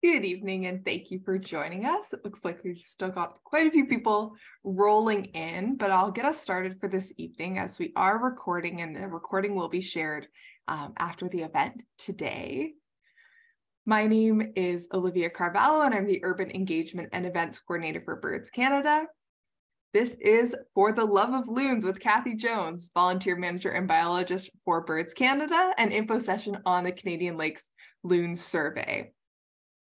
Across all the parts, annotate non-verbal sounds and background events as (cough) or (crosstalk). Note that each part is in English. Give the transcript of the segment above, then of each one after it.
Good evening and thank you for joining us. It looks like we've still got quite a few people rolling in, but I'll get us started for this evening as we are recording and the recording will be shared um, after the event today. My name is Olivia Carvalho and I'm the Urban Engagement and Events Coordinator for Birds Canada. This is For the Love of Loons with Kathy Jones, Volunteer Manager and Biologist for Birds Canada, and info session on the Canadian Lakes Loon Survey.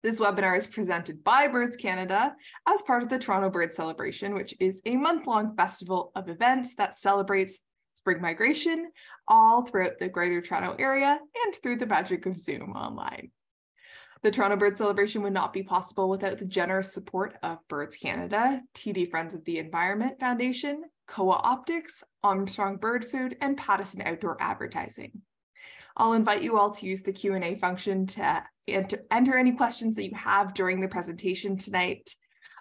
This webinar is presented by Birds Canada as part of the Toronto Bird Celebration, which is a month-long festival of events that celebrates spring migration all throughout the Greater Toronto Area and through the magic of Zoom online. The Toronto Bird Celebration would not be possible without the generous support of Birds Canada, TD Friends of the Environment Foundation, Kowa Optics, Armstrong Bird Food, and Pattison Outdoor Advertising. I'll invite you all to use the Q&A function to enter, enter any questions that you have during the presentation tonight.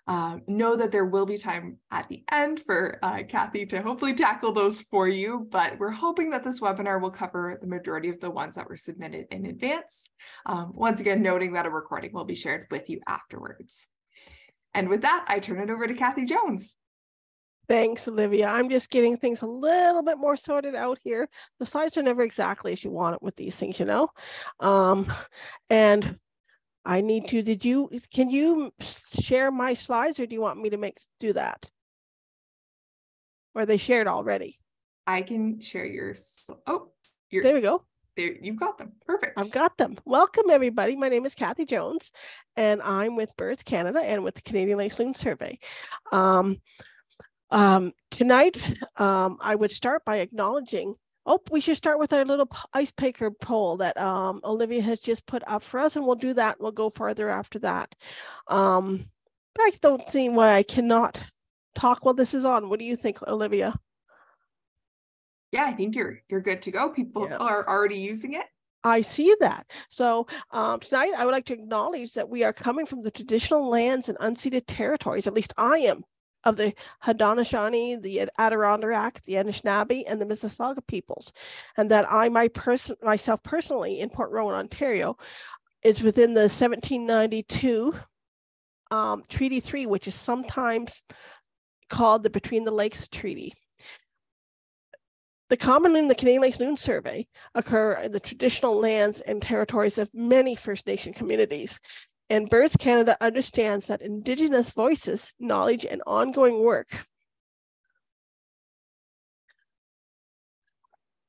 Um, know that there will be time at the end for uh, Kathy to hopefully tackle those for you, but we're hoping that this webinar will cover the majority of the ones that were submitted in advance. Um, once again, noting that a recording will be shared with you afterwards. And with that, I turn it over to Kathy Jones. Thanks, Olivia. I'm just getting things a little bit more sorted out here. The slides are never exactly as you want it with these things, you know? Um, and I need to, did you, can you share my slides or do you want me to make, do that? Or are they shared already? I can share yours. Oh, there we go. There, you've got them. Perfect. I've got them. Welcome, everybody. My name is Kathy Jones, and I'm with Birds Canada and with the Canadian Lakes Loon Survey. Um, um, tonight, um, I would start by acknowledging Oh, we should start with our little icebreaker poll that um, Olivia has just put up for us, and we'll do that. We'll go further after that. Um, I don't see why I cannot talk while this is on. What do you think, Olivia? Yeah, I think you're you're good to go. People yeah. are already using it. I see that. So um, tonight, I would like to acknowledge that we are coming from the traditional lands and unceded territories. At least I am of the Haudenosaunee, the Attawandaron, the Anishinaabe, and the Mississauga peoples, and that I my person myself personally in Port Rowan, Ontario, is within the 1792 um, Treaty Three, which is sometimes called the Between the Lakes Treaty. The common loon, the Canadian Lakes Loon Survey, occur in the traditional lands and territories of many First Nation communities, and Birds Canada understands that Indigenous voices, knowledge, and ongoing work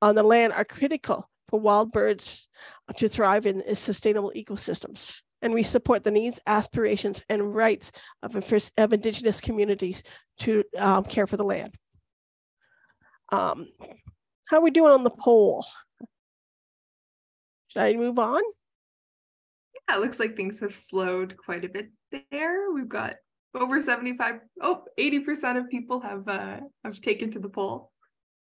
on the land are critical for wild birds to thrive in sustainable ecosystems. And we support the needs, aspirations, and rights of, of Indigenous communities to um, care for the land. Um, how are we doing on the poll? Should I move on? Yeah, it looks like things have slowed quite a bit there. We've got over 75, oh, 80% of people have uh, have taken to the poll.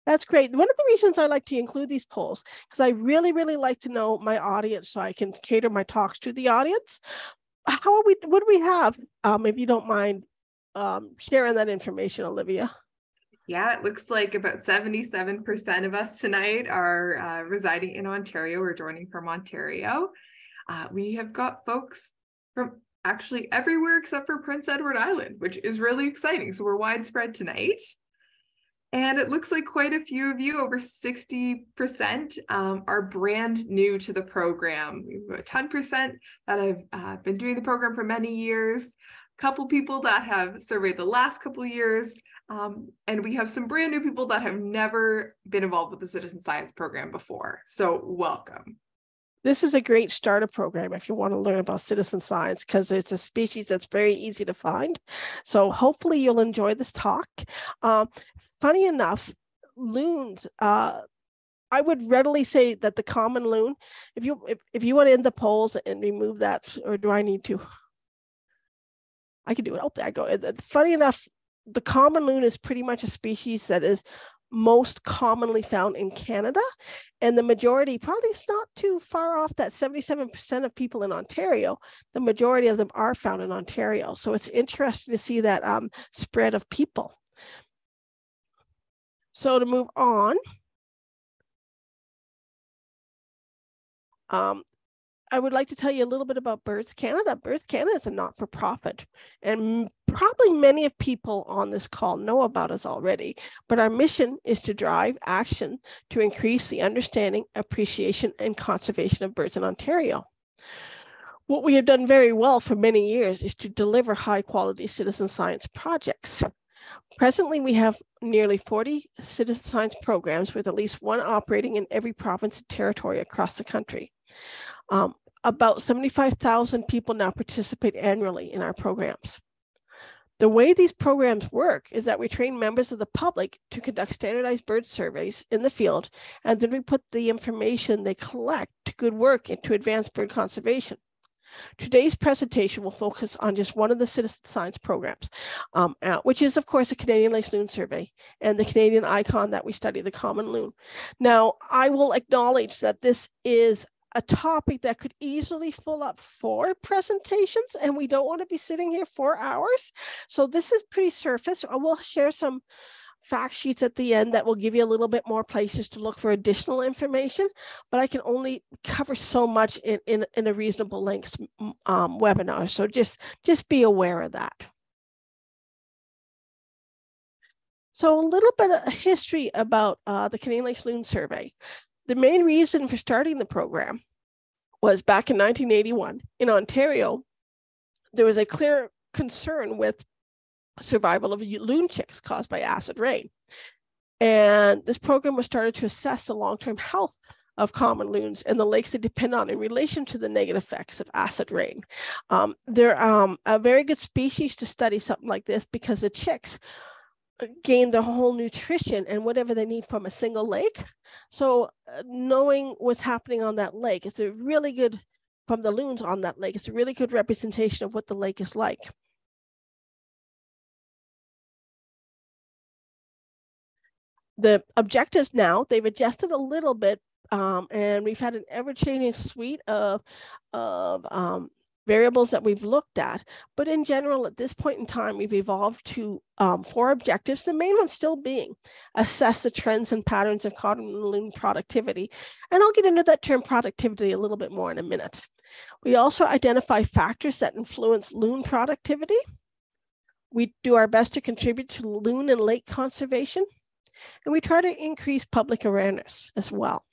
That's great. One of the reasons I like to include these polls, because I really, really like to know my audience so I can cater my talks to the audience. How are we, what do we have? Um, if you don't mind um, sharing that information, Olivia. Yeah, it looks like about 77% of us tonight are uh, residing in Ontario or joining from Ontario. Uh, we have got folks from actually everywhere except for Prince Edward Island, which is really exciting. So we're widespread tonight. And it looks like quite a few of you, over 60%, um, are brand new to the program. We've got 10% that have uh, been doing the program for many years, a couple people that have surveyed the last couple years, um, and we have some brand new people that have never been involved with the citizen science program before. So welcome. This is a great starter program if you want to learn about citizen science because it's a species that's very easy to find. So hopefully you'll enjoy this talk. Um, funny enough, loons, uh, I would readily say that the common loon, if you if, if you want to end the polls and remove that, or do I need to? I can do it. Oh, there I go. Funny enough, the common loon is pretty much a species that is most commonly found in Canada. And the majority, probably it's not too far off that 77% of people in Ontario, the majority of them are found in Ontario. So it's interesting to see that um, spread of people. So to move on, um, I would like to tell you a little bit about Birds Canada. Birds Canada is a not for profit, and probably many of people on this call know about us already. But our mission is to drive action to increase the understanding, appreciation, and conservation of birds in Ontario. What we have done very well for many years is to deliver high quality citizen science projects. Presently, we have nearly 40 citizen science programs with at least one operating in every province and territory across the country. Um, about 75,000 people now participate annually in our programs. The way these programs work is that we train members of the public to conduct standardized bird surveys in the field, and then we put the information they collect to good work into advanced bird conservation. Today's presentation will focus on just one of the citizen science programs, um, uh, which is, of course, the Canadian Lakes Loon Survey and the Canadian icon that we study, the common loon. Now, I will acknowledge that this is a topic that could easily fill up four presentations and we don't want to be sitting here four hours. So this is pretty surface. I will share some fact sheets at the end that will give you a little bit more places to look for additional information, but I can only cover so much in, in, in a reasonable length um, webinar. So just, just be aware of that. So a little bit of history about uh, the Canadian Lakes Loon Survey. The main reason for starting the program was back in 1981 in Ontario, there was a clear concern with survival of loon chicks caused by acid rain. And this program was started to assess the long-term health of common loons and the lakes they depend on in relation to the negative effects of acid rain. Um, they're um, a very good species to study something like this because the chicks gain the whole nutrition and whatever they need from a single lake. So uh, knowing what's happening on that lake is a really good from the loons on that lake. It's a really good representation of what the lake is like. The objectives now, they've adjusted a little bit um, and we've had an ever-changing suite of, of um, variables that we've looked at. But in general, at this point in time, we've evolved to um, four objectives, the main one still being assess the trends and patterns of common loon productivity. And I'll get into that term productivity a little bit more in a minute. We also identify factors that influence loon productivity. We do our best to contribute to loon and lake conservation. And we try to increase public awareness as well.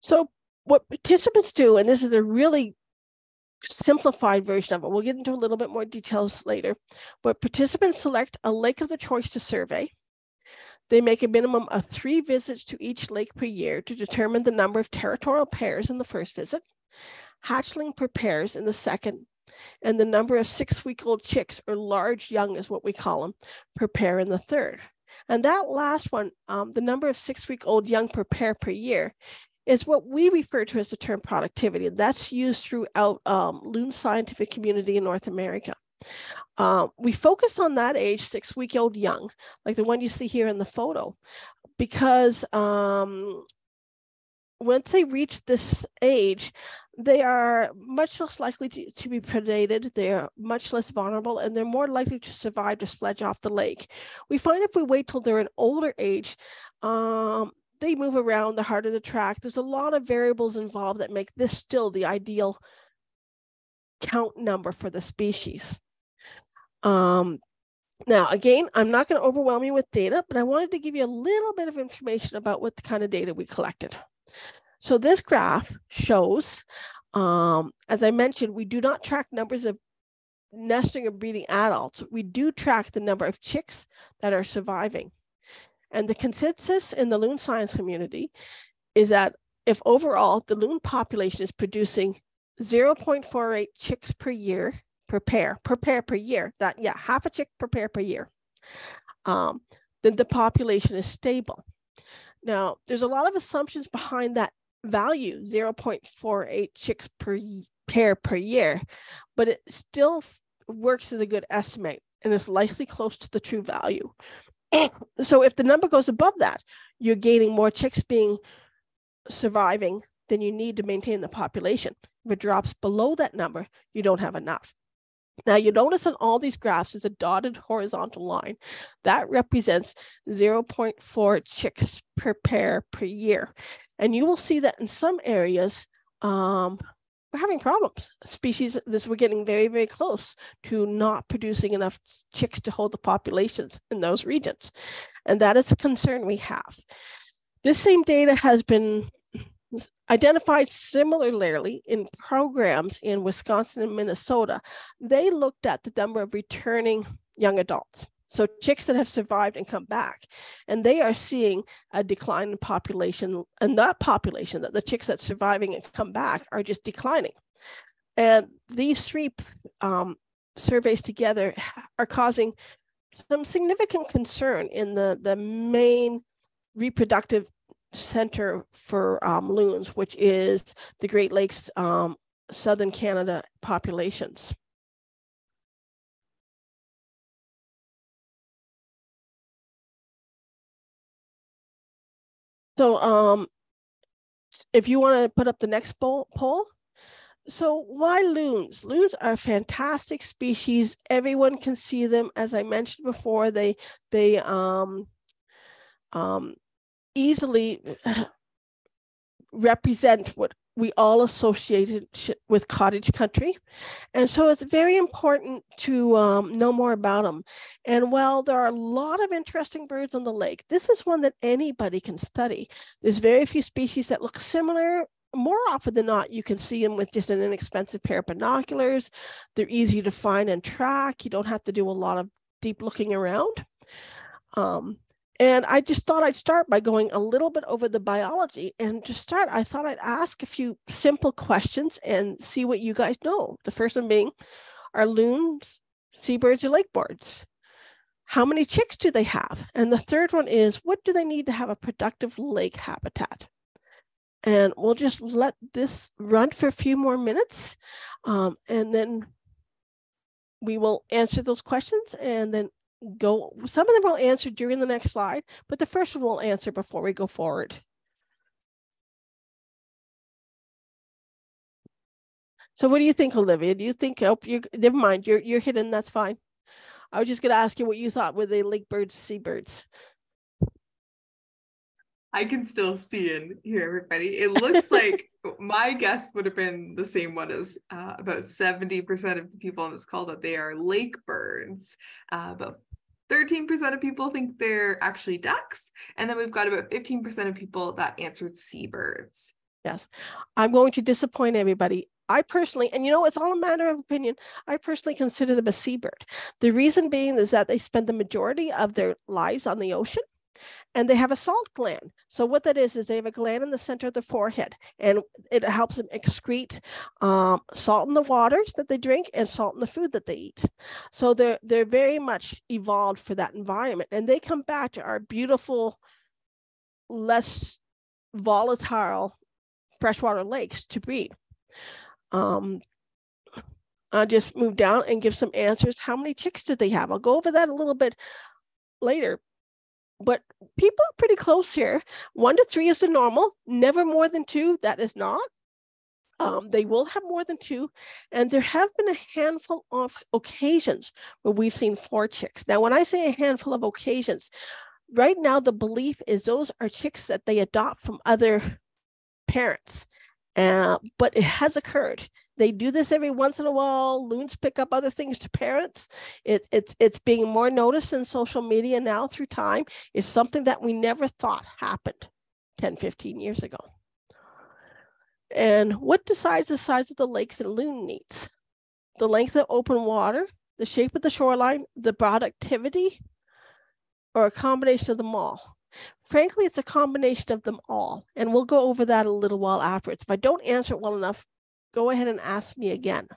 So what participants do, and this is a really simplified version of it, we'll get into a little bit more details later, but participants select a lake of the choice to survey. They make a minimum of three visits to each lake per year to determine the number of territorial pairs in the first visit, hatchling per pairs in the second, and the number of six-week-old chicks, or large young is what we call them, per pair in the third. And that last one, um, the number of six-week-old young per pair per year, is what we refer to as the term productivity. That's used throughout um, loon scientific community in North America. Uh, we focus on that age, six week old young, like the one you see here in the photo, because um, once they reach this age, they are much less likely to, to be predated. They are much less vulnerable and they're more likely to survive to fledge off the lake. We find if we wait till they're an older age, um, they move around, the harder the track. There's a lot of variables involved that make this still the ideal count number for the species. Um, now, again, I'm not going to overwhelm you with data, but I wanted to give you a little bit of information about what kind of data we collected. So this graph shows, um, as I mentioned, we do not track numbers of nesting or breeding adults. We do track the number of chicks that are surviving. And the consensus in the loon science community is that if overall the loon population is producing 0.48 chicks per year per pair, per pair per year, that yeah, half a chick per pair per year, um, then the population is stable. Now, there's a lot of assumptions behind that value, 0.48 chicks per pair per year, but it still works as a good estimate and is likely close to the true value (coughs) so if the number goes above that, you're gaining more chicks being surviving than you need to maintain the population. If it drops below that number, you don't have enough. Now you notice on all these graphs is a dotted horizontal line. That represents 0.4 chicks per pair per year. And you will see that in some areas, um, we're having problems. Species, this we're getting very, very close to not producing enough chicks to hold the populations in those regions. And that is a concern we have. This same data has been identified similarly in programs in Wisconsin and Minnesota. They looked at the number of returning young adults. So chicks that have survived and come back, and they are seeing a decline in population, and that population, that the chicks that surviving and come back are just declining. And these three um, surveys together are causing some significant concern in the, the main reproductive center for um, loons, which is the Great Lakes, um, Southern Canada populations. So um, if you want to put up the next poll, poll. So why loons? Loons are a fantastic species. Everyone can see them. As I mentioned before, they they um, um, easily (sighs) represent what we all associated with cottage country. And so it's very important to um, know more about them. And while there are a lot of interesting birds on the lake, this is one that anybody can study. There's very few species that look similar. More often than not, you can see them with just an inexpensive pair of binoculars. They're easy to find and track. You don't have to do a lot of deep looking around. Um, and I just thought I'd start by going a little bit over the biology. And to start, I thought I'd ask a few simple questions and see what you guys know. The first one being Are loons seabirds or lake birds? How many chicks do they have? And the third one is What do they need to have a productive lake habitat? And we'll just let this run for a few more minutes. Um, and then we will answer those questions and then go, some of them will answer during the next slide, but the first one will answer before we go forward. So what do you think, Olivia? Do you think, oh, you never mind, you're, you're hidden, that's fine. I was just gonna ask you what you thought were the lake birds, seabirds? I can still see and hear everybody. It looks (laughs) like my guess would have been the same one as uh, about 70% of the people on this call that they are lake birds. Uh, but 13% of people think they're actually ducks. And then we've got about 15% of people that answered seabirds. Yes. I'm going to disappoint everybody. I personally, and you know, it's all a matter of opinion. I personally consider them a seabird. The reason being is that they spend the majority of their lives on the ocean and they have a salt gland. So what that is is they have a gland in the center of the forehead, and it helps them excrete um, salt in the waters that they drink and salt in the food that they eat. So they're they're very much evolved for that environment, and they come back to our beautiful, less volatile freshwater lakes to breed. Um, I'll just move down and give some answers. How many chicks do they have? I'll go over that a little bit later but people are pretty close here. One to three is the normal, never more than two. That is not. Um, they will have more than two. And there have been a handful of occasions where we've seen four chicks. Now, when I say a handful of occasions, right now the belief is those are chicks that they adopt from other parents. Uh, but it has occurred. They do this every once in a while. Loons pick up other things to parents. It, it's it's being more noticed in social media now through time. It's something that we never thought happened 10, 15 years ago. And what decides the size of the lakes that a loon needs? The length of open water, the shape of the shoreline, the productivity, or a combination of them all? Frankly, it's a combination of them all. And we'll go over that a little while afterwards. If I don't answer it well enough, go ahead and ask me again.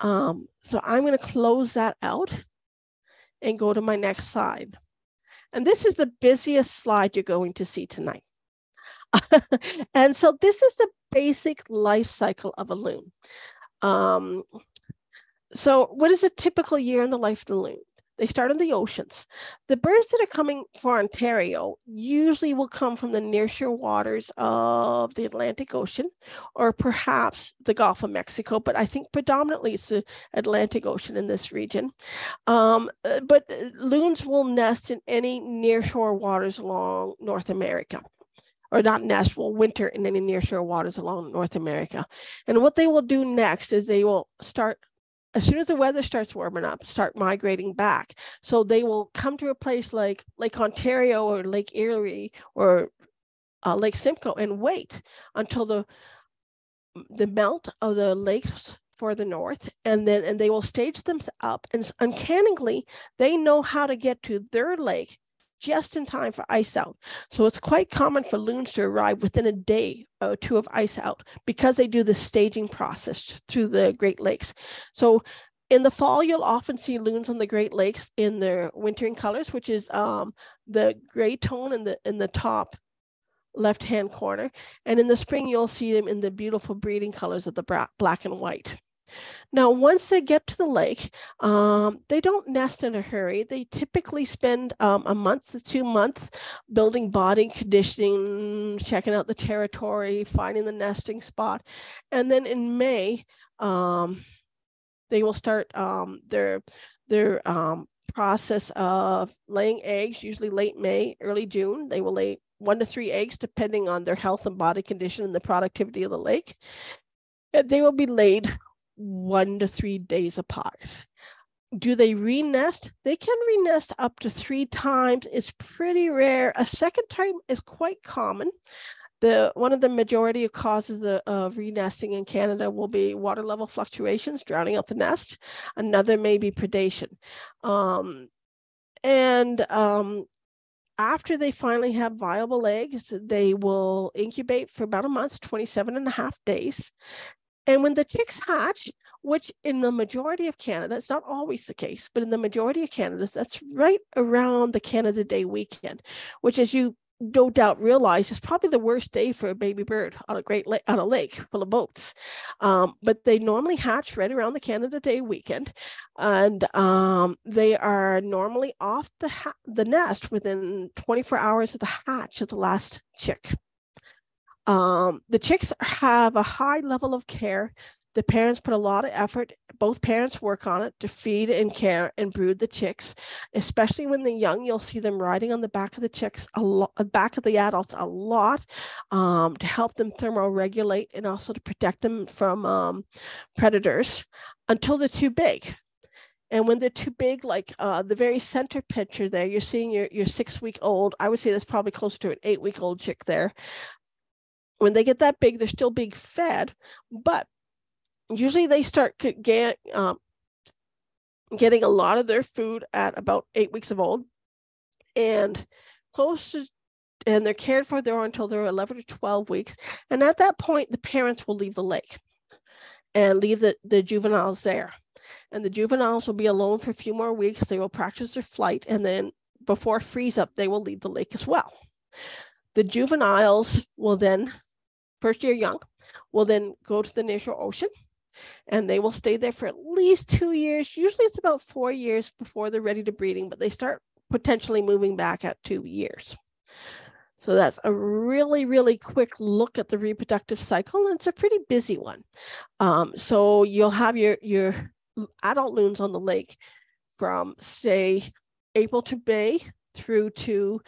Um, so I'm going to close that out and go to my next slide. And this is the busiest slide you're going to see tonight. (laughs) and so this is the basic life cycle of a loon. Um, so what is a typical year in the life of the loon? They start in the oceans. The birds that are coming for Ontario usually will come from the nearshore waters of the Atlantic Ocean or perhaps the Gulf of Mexico, but I think predominantly it's the Atlantic Ocean in this region. Um, uh, but uh, loons will nest in any nearshore waters along North America. or not nest, will winter in any nearshore waters along North America. And what they will do next is they will start as soon as the weather starts warming up, start migrating back. So they will come to a place like Lake Ontario or Lake Erie or uh, Lake Simcoe and wait until the the melt of the lakes for the north and then and they will stage them up and uncannily they know how to get to their lake just in time for ice out. So it's quite common for loons to arrive within a day or two of ice out because they do the staging process through the Great Lakes. So in the fall, you'll often see loons on the Great Lakes in their wintering colors, which is um, the gray tone in the in the top left hand corner. And in the spring, you'll see them in the beautiful breeding colors of the black and white. Now, once they get to the lake, um, they don't nest in a hurry. They typically spend um, a month to two months building body conditioning, checking out the territory, finding the nesting spot. And then in May, um, they will start um, their, their um, process of laying eggs, usually late May, early June. They will lay one to three eggs, depending on their health and body condition and the productivity of the lake. And they will be laid one to three days apart. Do they renest? They can renest up to three times. It's pretty rare. A second time is quite common. The one of the majority of causes of, of renesting in Canada will be water level fluctuations, drowning out the nest. Another may be predation. Um, and um, after they finally have viable eggs, they will incubate for about a month, 27 and a half days. And when the chicks hatch, which in the majority of Canada, it's not always the case, but in the majority of Canada, that's right around the Canada Day weekend, which, as you no doubt realize, is probably the worst day for a baby bird on a great lake, on a lake full of boats. Um, but they normally hatch right around the Canada Day weekend, and um, they are normally off the ha- the nest within 24 hours of the hatch of the last chick. Um, the chicks have a high level of care. The parents put a lot of effort. Both parents work on it to feed and care and brood the chicks, especially when they're young. You'll see them riding on the back of the chicks, a lot, uh, back of the adults a lot, um, to help them thermoregulate and also to protect them from um, predators until they're too big. And when they're too big, like uh, the very center picture there, you're seeing your, your six week old, I would say that's probably closer to an eight week old chick there when they get that big, they're still being fed, but usually they start get, um, getting a lot of their food at about eight weeks of old and close to and they're cared for there until they're 11 to 12 weeks and at that point the parents will leave the lake and leave the, the juveniles there and the juveniles will be alone for a few more weeks they will practice their flight and then before freeze up they will leave the lake as well. The juveniles will then first year young, will then go to the nearshore ocean and they will stay there for at least two years. Usually it's about four years before they're ready to breeding, but they start potentially moving back at two years. So that's a really, really quick look at the reproductive cycle. And it's a pretty busy one. Um, so you'll have your, your adult loons on the lake from, say, April to May through to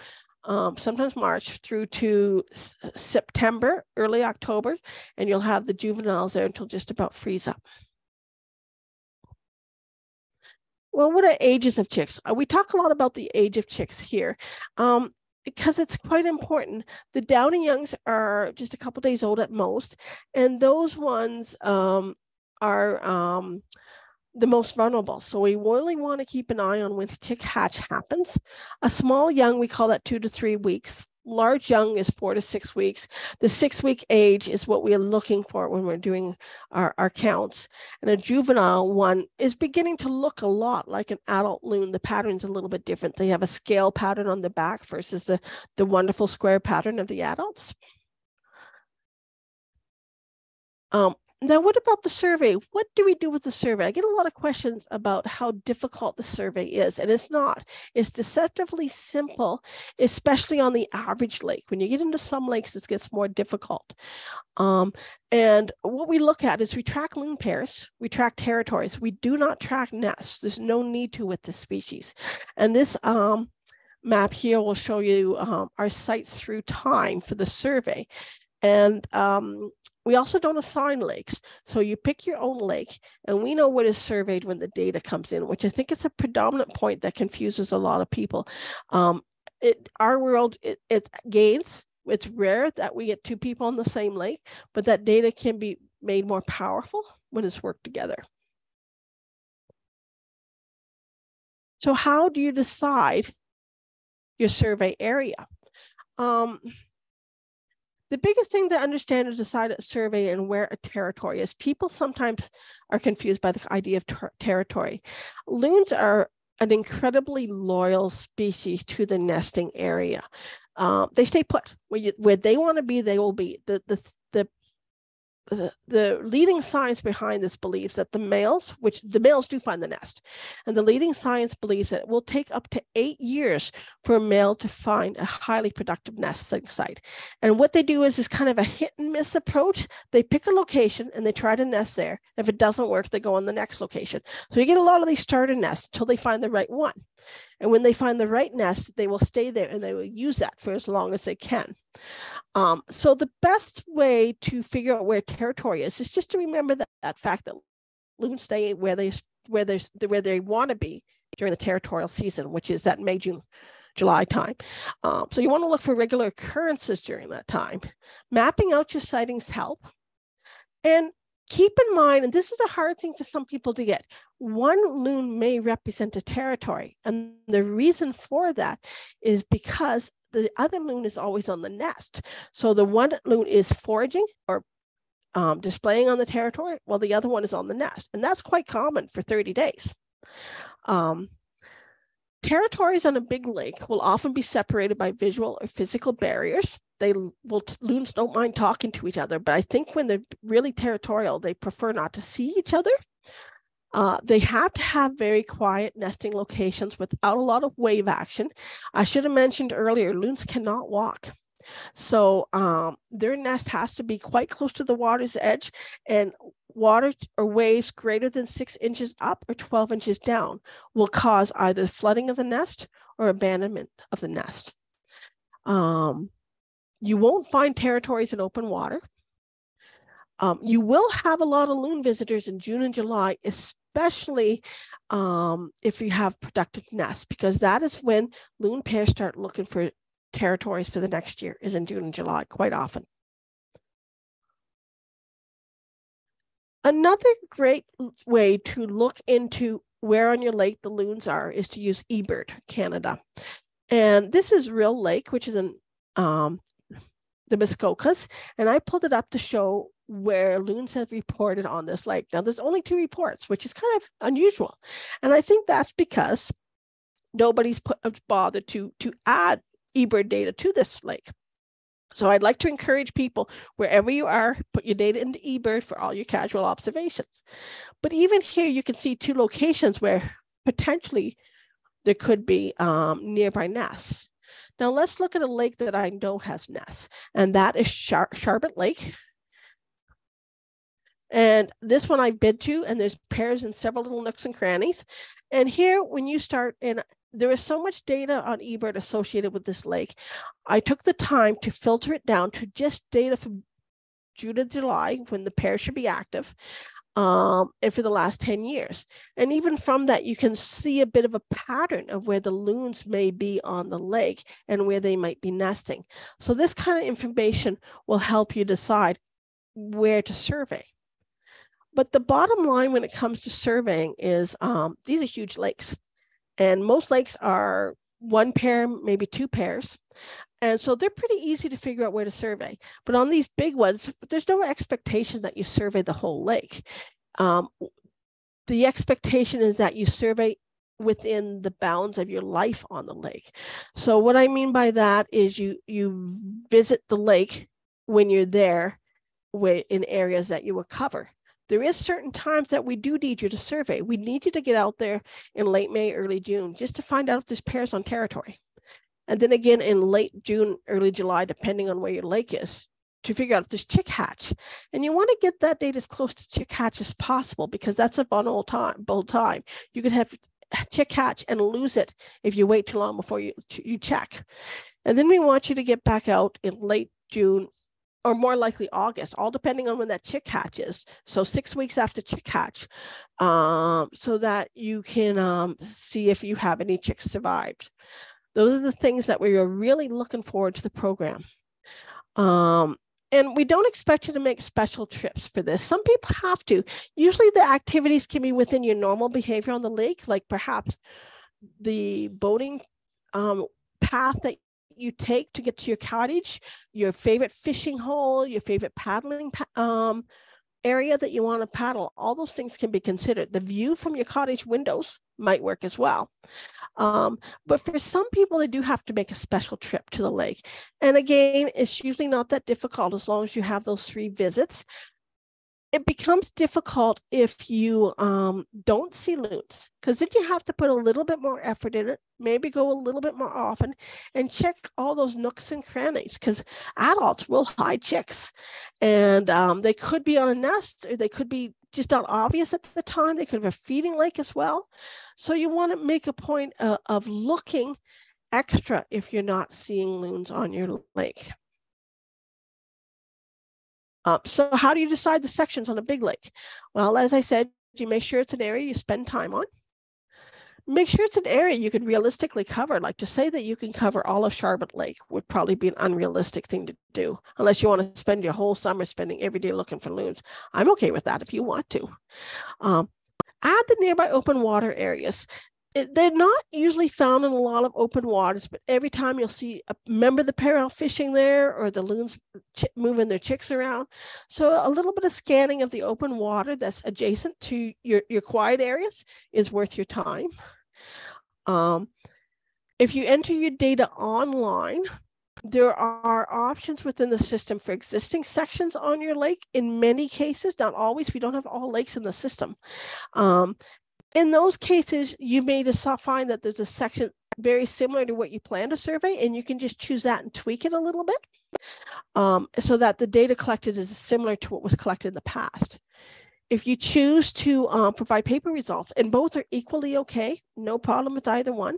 um, sometimes March through to S- September, early October, and you'll have the juveniles there until just about freeze up. Well, what are ages of chicks? Uh, we talk a lot about the age of chicks here um, because it's quite important. The downy youngs are just a couple days old at most, and those ones um, are um, the most vulnerable. So we really want to keep an eye on when chick hatch happens. A small young, we call that two to three weeks. Large young is four to six weeks. The six week age is what we are looking for when we're doing our, our counts. And a juvenile one is beginning to look a lot like an adult loon. The pattern's a little bit different. They have a scale pattern on the back versus the, the wonderful square pattern of the adults. Um, now, what about the survey? What do we do with the survey? I get a lot of questions about how difficult the survey is, and it's not. It's deceptively simple, especially on the average lake. When you get into some lakes, it gets more difficult. Um, and what we look at is we track loon pairs, we track territories. We do not track nests. There's no need to with this species. And this um, map here will show you um, our sites through time for the survey. And um, we also don't assign lakes. So you pick your own lake, and we know what is surveyed when the data comes in, which I think is a predominant point that confuses a lot of people. Um, it, our world, it, it gains. It's rare that we get two people on the same lake, but that data can be made more powerful when it's worked together. So how do you decide your survey area? Um, the biggest thing to understand is decide a survey and where a territory is. People sometimes are confused by the idea of ter territory. Loons are an incredibly loyal species to the nesting area. Um, they stay put where, you, where they want to be. They will be. The the the leading science behind this believes that the males, which the males do find the nest, and the leading science believes that it will take up to eight years for a male to find a highly productive nesting site. And what they do is is kind of a hit and miss approach. They pick a location and they try to nest there. If it doesn't work, they go on the next location. So you get a lot of these starter nests until they find the right one. And when they find the right nest, they will stay there and they will use that for as long as they can. Um, so the best way to figure out where territory is is just to remember that, that fact that loons stay where they where they where they want to be during the territorial season, which is that May June. July time. Um, so you want to look for regular occurrences during that time. Mapping out your sightings help. And keep in mind, and this is a hard thing for some people to get, one loon may represent a territory. And the reason for that is because the other loon is always on the nest. So the one loon is foraging or um, displaying on the territory, while the other one is on the nest. And that's quite common for 30 days. Um, territories on a big lake will often be separated by visual or physical barriers they will loons don't mind talking to each other, but I think when they're really territorial, they prefer not to see each other. Uh, they have to have very quiet nesting locations without a lot of wave action. I should have mentioned earlier, loons cannot walk. So um, their nest has to be quite close to the water's edge and water or waves greater than six inches up or 12 inches down will cause either flooding of the nest or abandonment of the nest. Um, you won't find territories in open water. Um, you will have a lot of loon visitors in June and July, especially um, if you have productive nests, because that is when loon pairs start looking for territories for the next year, is in June and July quite often. Another great way to look into where on your lake the loons are is to use eBird Canada. And this is Real Lake, which is in um, the Muskokas, and I pulled it up to show where loons have reported on this lake. Now, there's only two reports, which is kind of unusual, and I think that's because nobody's put bothered to to add eBird data to this lake. So I'd like to encourage people wherever you are, put your data into eBird for all your casual observations. But even here, you can see two locations where potentially there could be um, nearby nests. Now let's look at a lake that I know has nests, and that is Char- Sharbot Lake. And this one I've been to, and there's pairs in several little nooks and crannies. And here, when you start, and there is so much data on eBird associated with this lake, I took the time to filter it down to just data from June to July when the pair should be active um, and for the last 10 years. And even from that, you can see a bit of a pattern of where the loons may be on the lake and where they might be nesting. So this kind of information will help you decide where to survey. But the bottom line when it comes to surveying is um, these are huge lakes. And most lakes are one pair, maybe two pairs. And so they're pretty easy to figure out where to survey. But on these big ones, there's no expectation that you survey the whole lake. Um, the expectation is that you survey within the bounds of your life on the lake. So what I mean by that is you you visit the lake when you're there in areas that you will cover. There is certain times that we do need you to survey. We need you to get out there in late May, early June, just to find out if there's pairs on territory. And then again in late June, early July, depending on where your lake is, to figure out if there's chick hatch. And you want to get that date as close to chick hatch as possible because that's a vulnerable time. Time you could have chick hatch and lose it if you wait too long before you, you check. And then we want you to get back out in late June or more likely August, all depending on when that chick hatches. So six weeks after chick hatch, um, so that you can um, see if you have any chicks survived. Those are the things that we are really looking forward to the program. Um, and we don't expect you to make special trips for this. Some people have to. Usually the activities can be within your normal behavior on the lake, like perhaps the boating um, path that you take to get to your cottage, your favorite fishing hole, your favorite paddling um, area that you want to paddle, all those things can be considered. The view from your cottage windows might work as well. Um, but for some people, they do have to make a special trip to the lake. And again, it's usually not that difficult as long as you have those three visits it becomes difficult if you um, don't see loons because then you have to put a little bit more effort in it maybe go a little bit more often and check all those nooks and crannies because adults will hide chicks and um, they could be on a nest they could be just not obvious at the time they could have a feeding lake as well. So you want to make a point uh, of looking extra if you're not seeing loons on your lake uh, so how do you decide the sections on a big lake? Well, as I said, you make sure it's an area you spend time on. Make sure it's an area you can realistically cover. Like to say that you can cover all of Sharbot Lake would probably be an unrealistic thing to do, unless you want to spend your whole summer spending every day looking for loons. I'm okay with that if you want to. Um, add the nearby open water areas they're not usually found in a lot of open waters, but every time you'll see a member of the pair out fishing there or the loons ch- moving their chicks around. So a little bit of scanning of the open water that's adjacent to your, your quiet areas is worth your time. Um, if you enter your data online, there are options within the system for existing sections on your lake. In many cases, not always, we don't have all lakes in the system. Um, in those cases, you may decide find that there's a section very similar to what you plan to survey, and you can just choose that and tweak it a little bit um, so that the data collected is similar to what was collected in the past. If you choose to um, provide paper results, and both are equally okay, no problem with either one.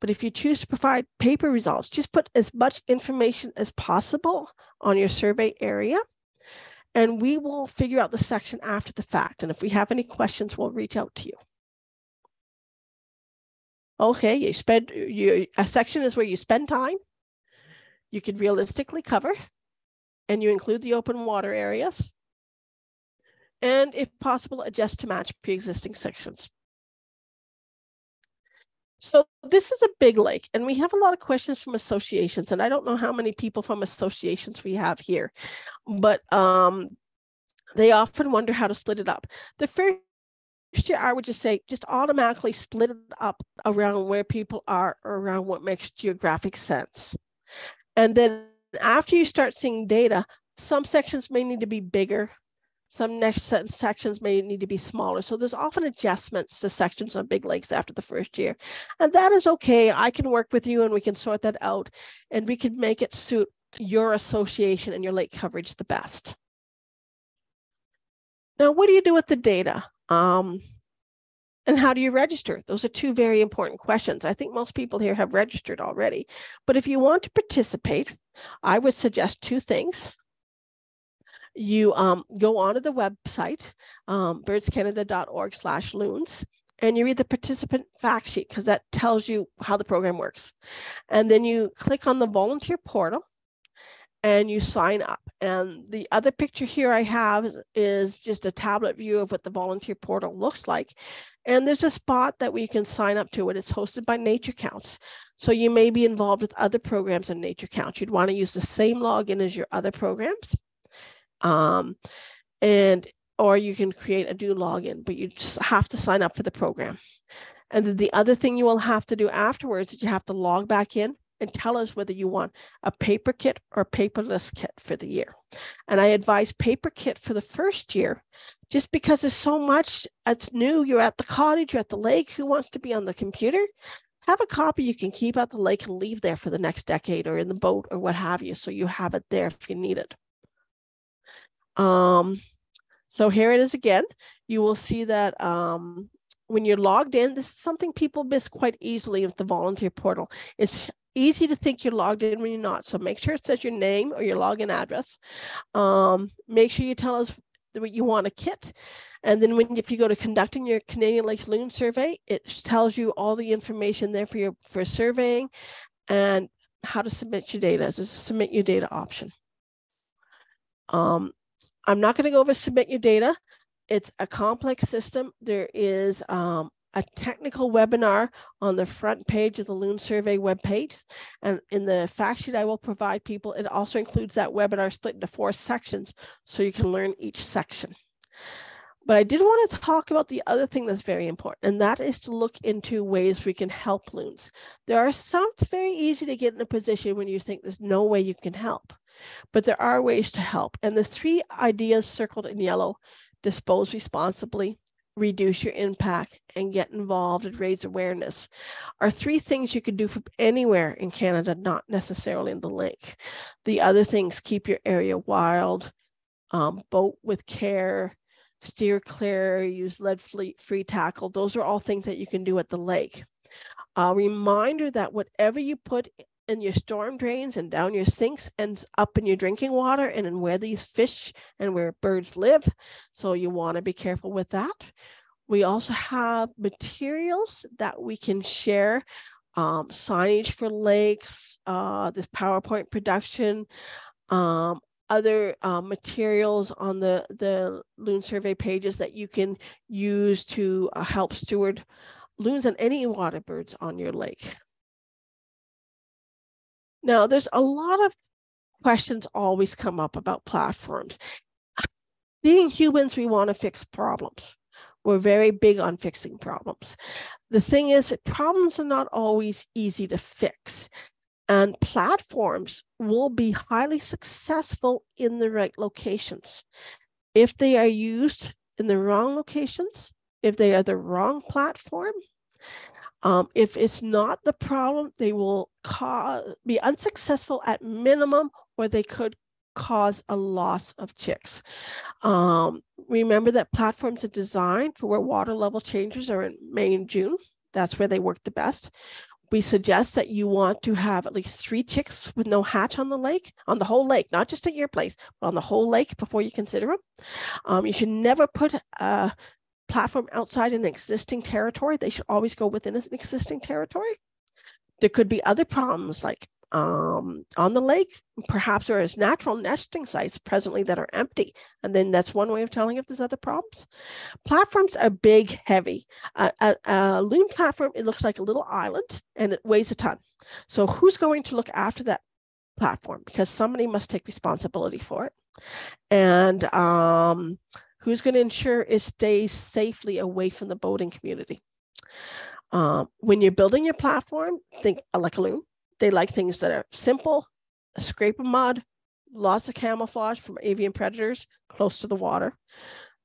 But if you choose to provide paper results, just put as much information as possible on your survey area and we will figure out the section after the fact. And if we have any questions, we'll reach out to you. Okay, you spend you a section is where you spend time. You can realistically cover, and you include the open water areas. And if possible, adjust to match pre-existing sections. So this is a big lake, and we have a lot of questions from associations, and I don't know how many people from associations we have here, but um, they often wonder how to split it up. The first year, I would just say just automatically split it up around where people are, around what makes geographic sense. And then after you start seeing data, some sections may need to be bigger, some next sections may need to be smaller. So there's often adjustments to sections on big lakes after the first year. And that is okay. I can work with you and we can sort that out and we can make it suit your association and your lake coverage the best. Now, what do you do with the data? Um, and how do you register? Those are two very important questions. I think most people here have registered already. But if you want to participate, I would suggest two things. You um, go onto the website, um, birdscanada.org slash loons, and you read the participant fact sheet because that tells you how the program works. And then you click on the volunteer portal and you sign up. And the other picture here I have is just a tablet view of what the volunteer portal looks like. And there's a spot that we can sign up to it. It's hosted by Nature Counts. So you may be involved with other programs in Nature Counts. You'd want to use the same login as your other programs. Um, and or you can create a new login, but you just have to sign up for the program. And the other thing you will have to do afterwards is you have to log back in and tell us whether you want a paper kit or paperless kit for the year. And I advise paper kit for the first year, just because there's so much that's new. You're at the cottage, you're at the lake. Who wants to be on the computer? Have a copy you can keep at the lake and leave there for the next decade or in the boat or what have you. So you have it there if you need it. Um, so here it is again. You will see that um, when you're logged in, this is something people miss quite easily with the volunteer portal. It's easy to think you're logged in when you're not. So make sure it says your name or your login address. Um, make sure you tell us what you want a kit. And then when if you go to conducting your Canadian Lakes Loon survey, it tells you all the information there for your for surveying and how to submit your data. A submit your data option. Um, I'm not going to go over submit your data. It's a complex system. There is um, a technical webinar on the front page of the Loon Survey webpage. And in the fact sheet I will provide people, it also includes that webinar split into four sections so you can learn each section. But I did want to talk about the other thing that's very important, and that is to look into ways we can help loons. There are some, it's very easy to get in a position when you think there's no way you can help, but there are ways to help. And the three ideas circled in yellow dispose responsibly, reduce your impact, and get involved and raise awareness are three things you can do from anywhere in Canada, not necessarily in the lake. The other things keep your area wild, um, boat with care, steer clear, use lead free tackle. Those are all things that you can do at the lake. A reminder that whatever you put in your storm drains and down your sinks ends up in your drinking water and in where these fish and where birds live. So you want to be careful with that. We also have materials that we can share, um, signage for lakes, uh, this PowerPoint production, um, other uh, materials on the, the loon survey pages that you can use to uh, help steward loons and any water birds on your lake. Now, there's a lot of questions always come up about platforms. Being humans, we want to fix problems. We're very big on fixing problems. The thing is that problems are not always easy to fix. And platforms will be highly successful in the right locations. If they are used in the wrong locations, if they are the wrong platform, um, if it's not the problem, they will cause, be unsuccessful at minimum, or they could cause a loss of chicks. Um, remember that platforms are designed for where water level changes are in May and June. That's where they work the best. We suggest that you want to have at least three chicks with no hatch on the lake, on the whole lake, not just at your place, but on the whole lake before you consider them. Um, you should never put a platform outside an existing territory. They should always go within an existing territory. There could be other problems like um, on the lake. Perhaps there is natural nesting sites presently that are empty. And then that's one way of telling if there's other problems. Platforms are big, heavy. A, a loon platform, it looks like a little island and it weighs a ton. So who's going to look after that platform? Because somebody must take responsibility for it. And um, who's going to ensure it stays safely away from the boating community? Um, when you're building your platform, think like a loon they like things that are simple, a scrape of mud, lots of camouflage from avian predators close to the water.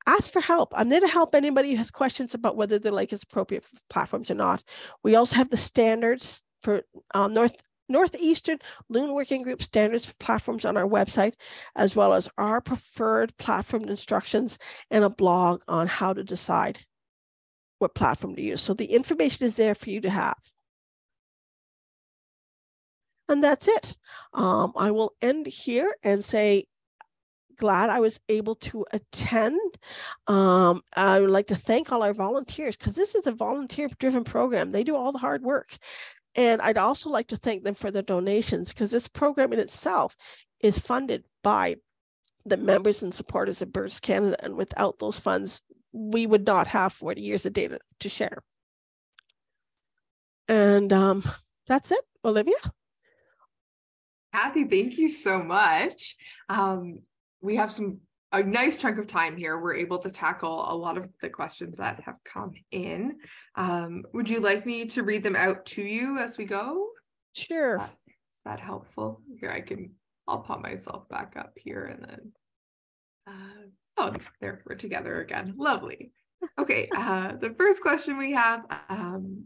Ask for help. I'm there to help anybody who has questions about whether their lake is appropriate for platforms or not. We also have the standards for um, North Northeastern Loon Working Group standards for platforms on our website, as well as our preferred platform instructions and a blog on how to decide what platform to use. So the information is there for you to have. And that's it. Um, I will end here and say, glad I was able to attend. Um, I would like to thank all our volunteers because this is a volunteer driven program. They do all the hard work. And I'd also like to thank them for their donations because this program in itself is funded by the members and supporters of Birds Canada. And without those funds, we would not have 40 years of data to share. And um, that's it, Olivia. Kathy, thank you so much. Um, we have some a nice chunk of time here. We're able to tackle a lot of the questions that have come in. Um, would you like me to read them out to you as we go? Sure. Is that, is that helpful? Here, I can, I'll pop myself back up here and then, uh, oh, there, we're together again. Lovely. Okay, uh, the first question we have um,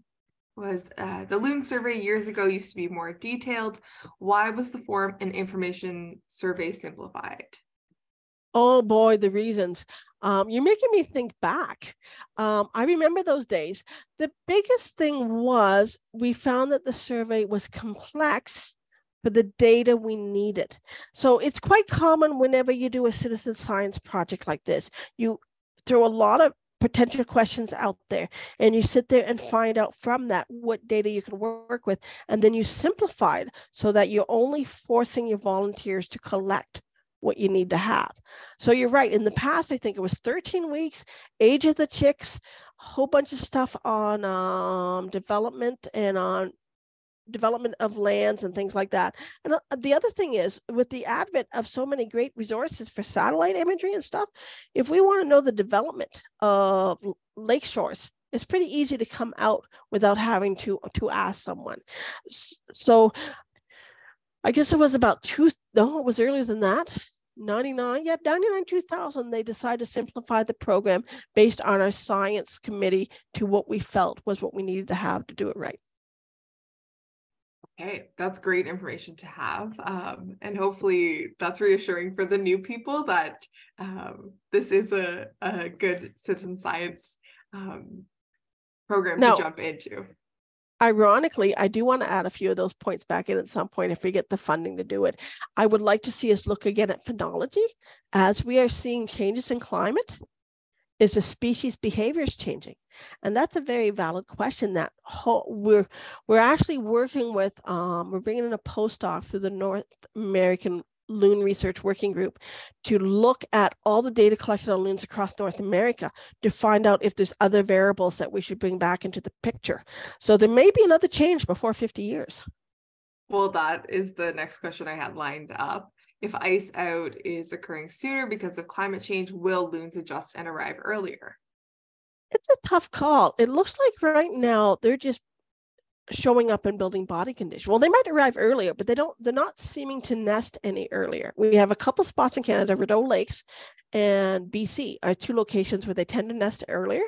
was uh, the Loon survey years ago used to be more detailed. Why was the form and information survey simplified? Oh boy, the reasons. Um, you're making me think back. Um, I remember those days. The biggest thing was we found that the survey was complex for the data we needed. So it's quite common whenever you do a citizen science project like this, you throw a lot of potential questions out there and you sit there and find out from that what data you can work with and then you simplify it so that you're only forcing your volunteers to collect what you need to have. So you're right in the past i think it was 13 weeks age of the chicks a whole bunch of stuff on um, development and on development of lands and things like that. And the other thing is, with the advent of so many great resources for satellite imagery and stuff, if we want to know the development of lake shores, it's pretty easy to come out without having to to ask someone. So, I guess it was about two. No, it was earlier than that. 99 yeah 99 2000 they decided to simplify the program based on our science committee to what we felt was what we needed to have to do it right Okay, that's great information to have. Um, and hopefully that's reassuring for the new people that um, this is a, a good citizen science um, program now, to jump into. Ironically, I do want to add a few of those points back in at some point if we get the funding to do it. I would like to see us look again at phenology as we are seeing changes in climate. Is the species behaviors changing? And that's a very valid question that we're we're actually working with um, we're bringing in a postdoc through the North American Loon Research Working Group to look at all the data collected on loons across North America to find out if there's other variables that we should bring back into the picture. So there may be another change before 50 years. Well, that is the next question I had lined up. If ice out is occurring sooner because of climate change, will loons adjust and arrive earlier? It's a tough call. It looks like right now they're just showing up and building body condition. Well, they might arrive earlier, but they don't, they're not seeming to nest any earlier. We have a couple spots in Canada, Rideau Lakes and BC are two locations where they tend to nest earlier.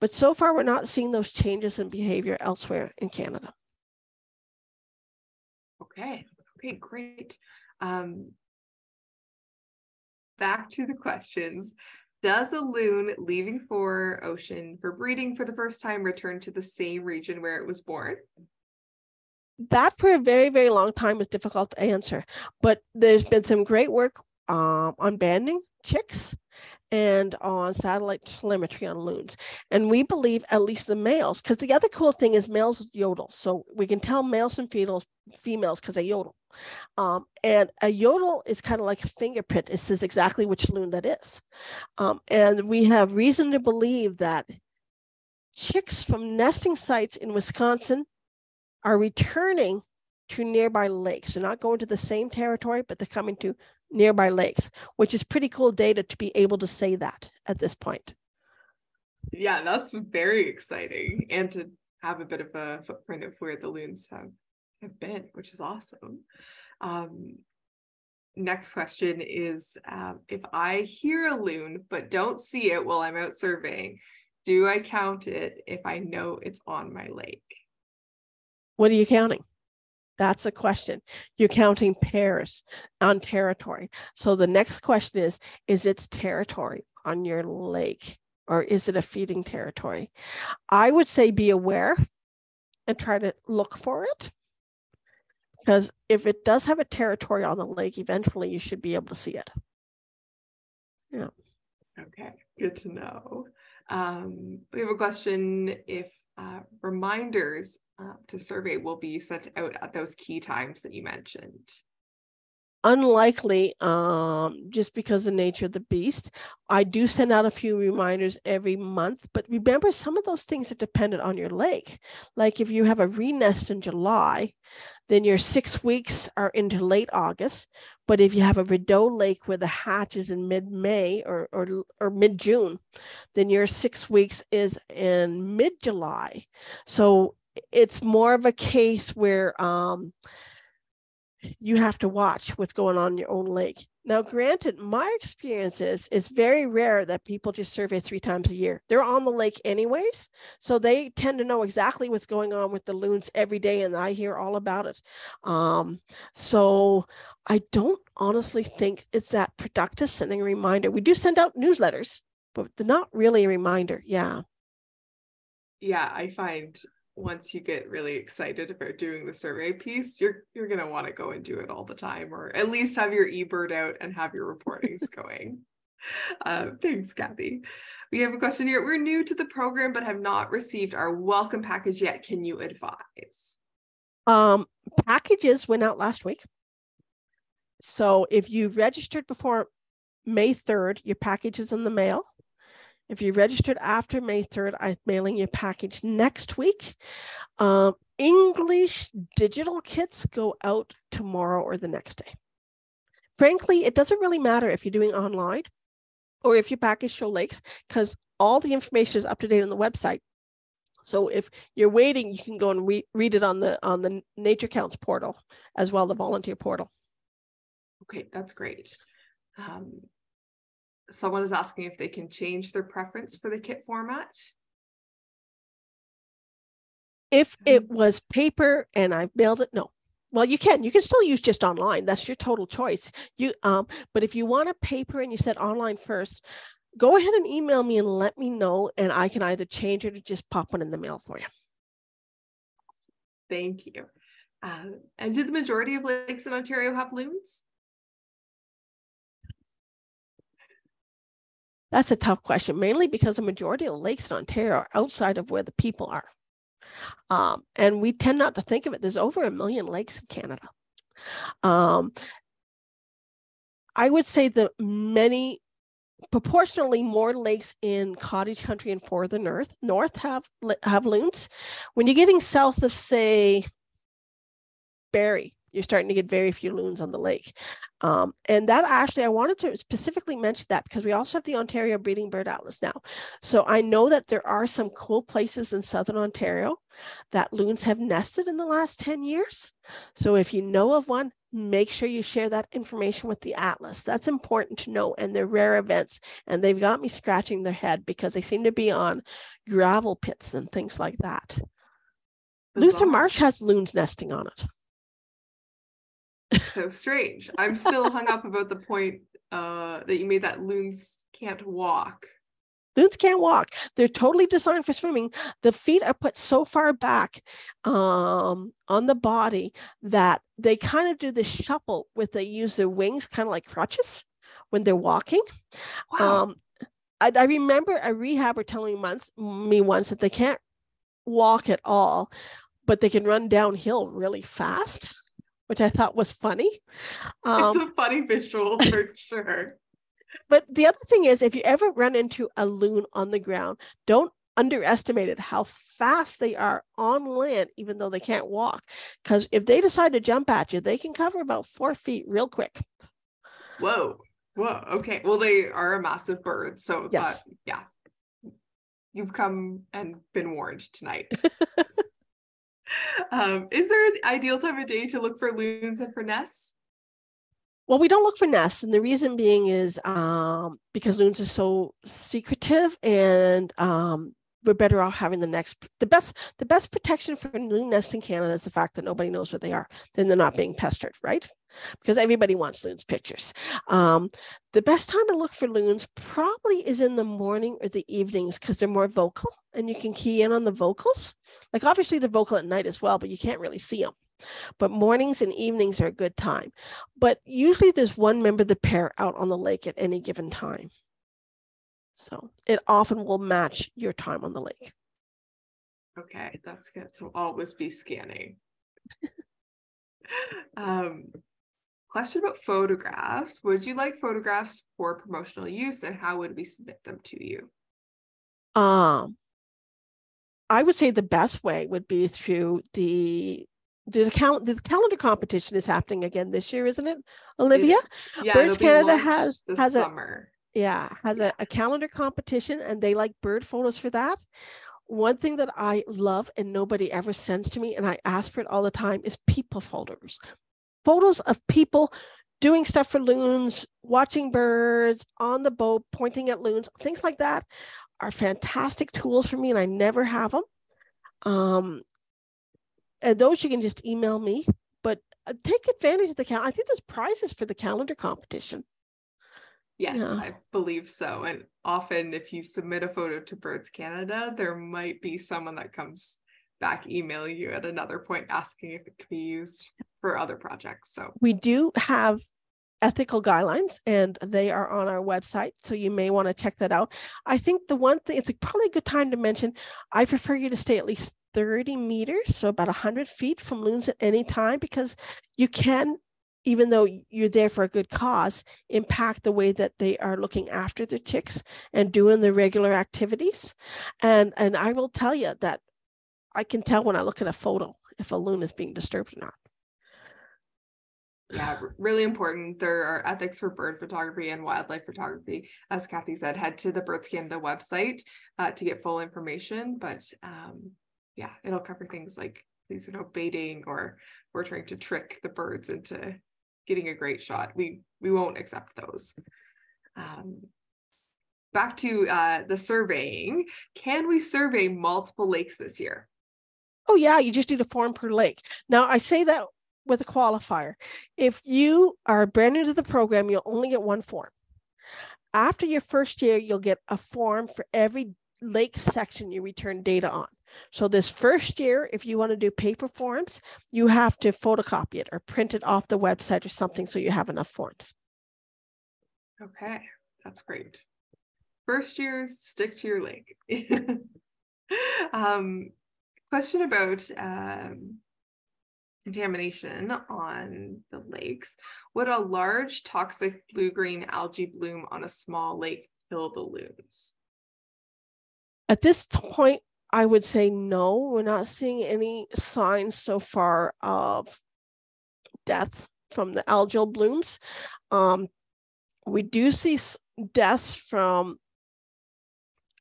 But so far, we're not seeing those changes in behavior elsewhere in Canada. Okay, okay, great. Um, back to the questions. Does a loon leaving for ocean for breeding for the first time return to the same region where it was born? That for a very, very long time was difficult to answer. But there's been some great work um, on banding chicks and on satellite telemetry on loons. And we believe at least the males, because the other cool thing is males yodel. So we can tell males and females females because they yodel. Um, and a yodel is kind of like a fingerprint. It says exactly which loon that is. Um, and we have reason to believe that chicks from nesting sites in Wisconsin are returning to nearby lakes. They're not going to the same territory, but they're coming to nearby lakes, which is pretty cool data to be able to say that at this point. Yeah, that's very exciting. And to have a bit of a footprint of where the loons have have been, which is awesome. Um, next question is um, if I hear a loon but don't see it while I'm out surveying, do I count it if I know it's on my lake? What are you counting? That's a question. You're counting pairs on territory. So the next question is Is its territory on your lake or is it a feeding territory? I would say be aware and try to look for it because if it does have a territory on the lake, eventually you should be able to see it. Yeah. Okay, good to know. Um, we have a question if uh, reminders uh, to survey will be sent out at those key times that you mentioned unlikely um, just because the nature of the beast. I do send out a few reminders every month, but remember some of those things are dependent on your lake. Like if you have a renest in July, then your six weeks are into late August. But if you have a Rideau lake where the hatch is in mid-May or, or, or mid-June, then your six weeks is in mid-July. So it's more of a case where um, you have to watch what's going on in your own lake. Now, granted, my experience is it's very rare that people just survey three times a year. They're on the lake anyways, so they tend to know exactly what's going on with the loons every day, and I hear all about it. Um, so I don't honestly think it's that productive sending a reminder. We do send out newsletters but not really a reminder. Yeah. Yeah, I find once you get really excited about doing the survey piece, you're you're gonna want to go and do it all the time, or at least have your eBird out and have your reportings (laughs) going. Uh, thanks, Kathy. We have a question here. We're new to the program but have not received our welcome package yet. Can you advise? Um, packages went out last week. So if you registered before May 3rd, your package is in the mail. If you registered after May 3rd, I'm mailing your package next week. Um, English digital kits go out tomorrow or the next day. Frankly, it doesn't really matter if you're doing online or if your package show lakes, because all the information is up to date on the website. So if you're waiting, you can go and re- read it on the on the Nature Counts portal as well, the volunteer portal. Okay, that's great. Um, someone is asking if they can change their preference for the kit format. If it was paper and I mailed it, no. Well, you can. You can still use just online. That's your total choice. You um, but if you want a paper and you said online first, go ahead and email me and let me know, and I can either change it or just pop one in the mail for you. Thank you. Uh, and did the majority of lakes in Ontario have loons? That's a tough question, mainly because the majority of lakes in Ontario are outside of where the people are. Um, and we tend not to think of it. There's over a million lakes in Canada. Um, I would say that many, proportionally more lakes in cottage country and further north, north have have loons. When you're getting south of, say, Barrie, you're starting to get very few loons on the lake. Um, and that actually, I wanted to specifically mention that because we also have the Ontario Breeding Bird Atlas now. So I know that there are some cool places in Southern Ontario that loons have nested in the last 10 years. So if you know of one, make sure you share that information with the Atlas. That's important to know. And they're rare events. And they've got me scratching their head because they seem to be on gravel pits and things like that. Luther Marsh has loons nesting on it so strange. I'm still hung up about the point uh, that you made that loons can't walk. Loons can't walk. They're totally designed for swimming. The feet are put so far back um, on the body that they kind of do the shuffle with they use their wings kind of like crutches when they're walking. Wow. Um, I, I, remember a rehabber telling once, me once that they can't walk at all, but they can run downhill really fast which I thought was funny. Um, it's a funny visual (laughs) for sure. But the other thing is, if you ever run into a loon on the ground, don't underestimate it how fast they are on land, even though they can't walk. Because if they decide to jump at you, they can cover about four feet real quick. Whoa. Whoa. Okay. Well, they are a massive bird. So, yes. That, yeah. You've come and been warned tonight. (laughs) um, is there an ideal time of day to look for loons and for nests? Well, we don't look for nests, and the reason being is um, because loons are so secretive, and um, we're better off having the next the best the best protection for loon nests in Canada is the fact that nobody knows where they are. Then they're not being pestered, right? Because everybody wants loons pictures. Um, the best time to look for loons probably is in the morning or the evenings because they're more vocal, and you can key in on the vocals. Like obviously they're vocal at night as well, but you can't really see them. But mornings and evenings are a good time. But usually there's one member of the pair out on the lake at any given time. So it often will match your time on the lake. Okay, that's good. So always be scanning. (laughs) um, question about photographs. Would you like photographs for promotional use and how would we submit them to you? Um, I would say the best way would be through the the, cal- the calendar competition is happening again this year, isn't it, Olivia? yeah, Birds Canada has has summer. a yeah has yeah. A, a calendar competition, and they like bird photos for that. One thing that I love and nobody ever sends to me, and I ask for it all the time, is people photos. Photos of people doing stuff for loons, watching birds on the boat, pointing at loons, things like that are fantastic tools for me, and I never have them. Um, and those you can just email me, but uh, take advantage of the calendar. I think there's prizes for the calendar competition. Yes, yeah. I believe so. And often, if you submit a photo to Birds Canada, there might be someone that comes back email you at another point asking if it could be used for other projects. So we do have ethical guidelines and they are on our website so you may want to check that out i think the one thing it's probably a good time to mention i prefer you to stay at least 30 meters so about 100 feet from loons at any time because you can even though you're there for a good cause impact the way that they are looking after their chicks and doing their regular activities and and i will tell you that i can tell when i look at a photo if a loon is being disturbed or not yeah, really important. There are ethics for bird photography and wildlife photography. As Kathy said, head to the Birds Canada website uh, to get full information. But um, yeah, it'll cover things like please, you know, baiting or we're trying to trick the birds into getting a great shot. We we won't accept those. Um, back to uh, the surveying. Can we survey multiple lakes this year? Oh yeah, you just need a form per lake. Now I say that with a qualifier. If you are brand new to the program, you'll only get one form. After your first year, you'll get a form for every lake section you return data on. So this first year, if you want to do paper forms, you have to photocopy it or print it off the website or something so you have enough forms. Okay, that's great. First years, stick to your lake. (laughs) um, question about um, contamination on the lakes, would a large toxic blue-green algae bloom on a small lake kill the loons? At this point, I would say no. We're not seeing any signs so far of death from the algal blooms. Um, we do see deaths from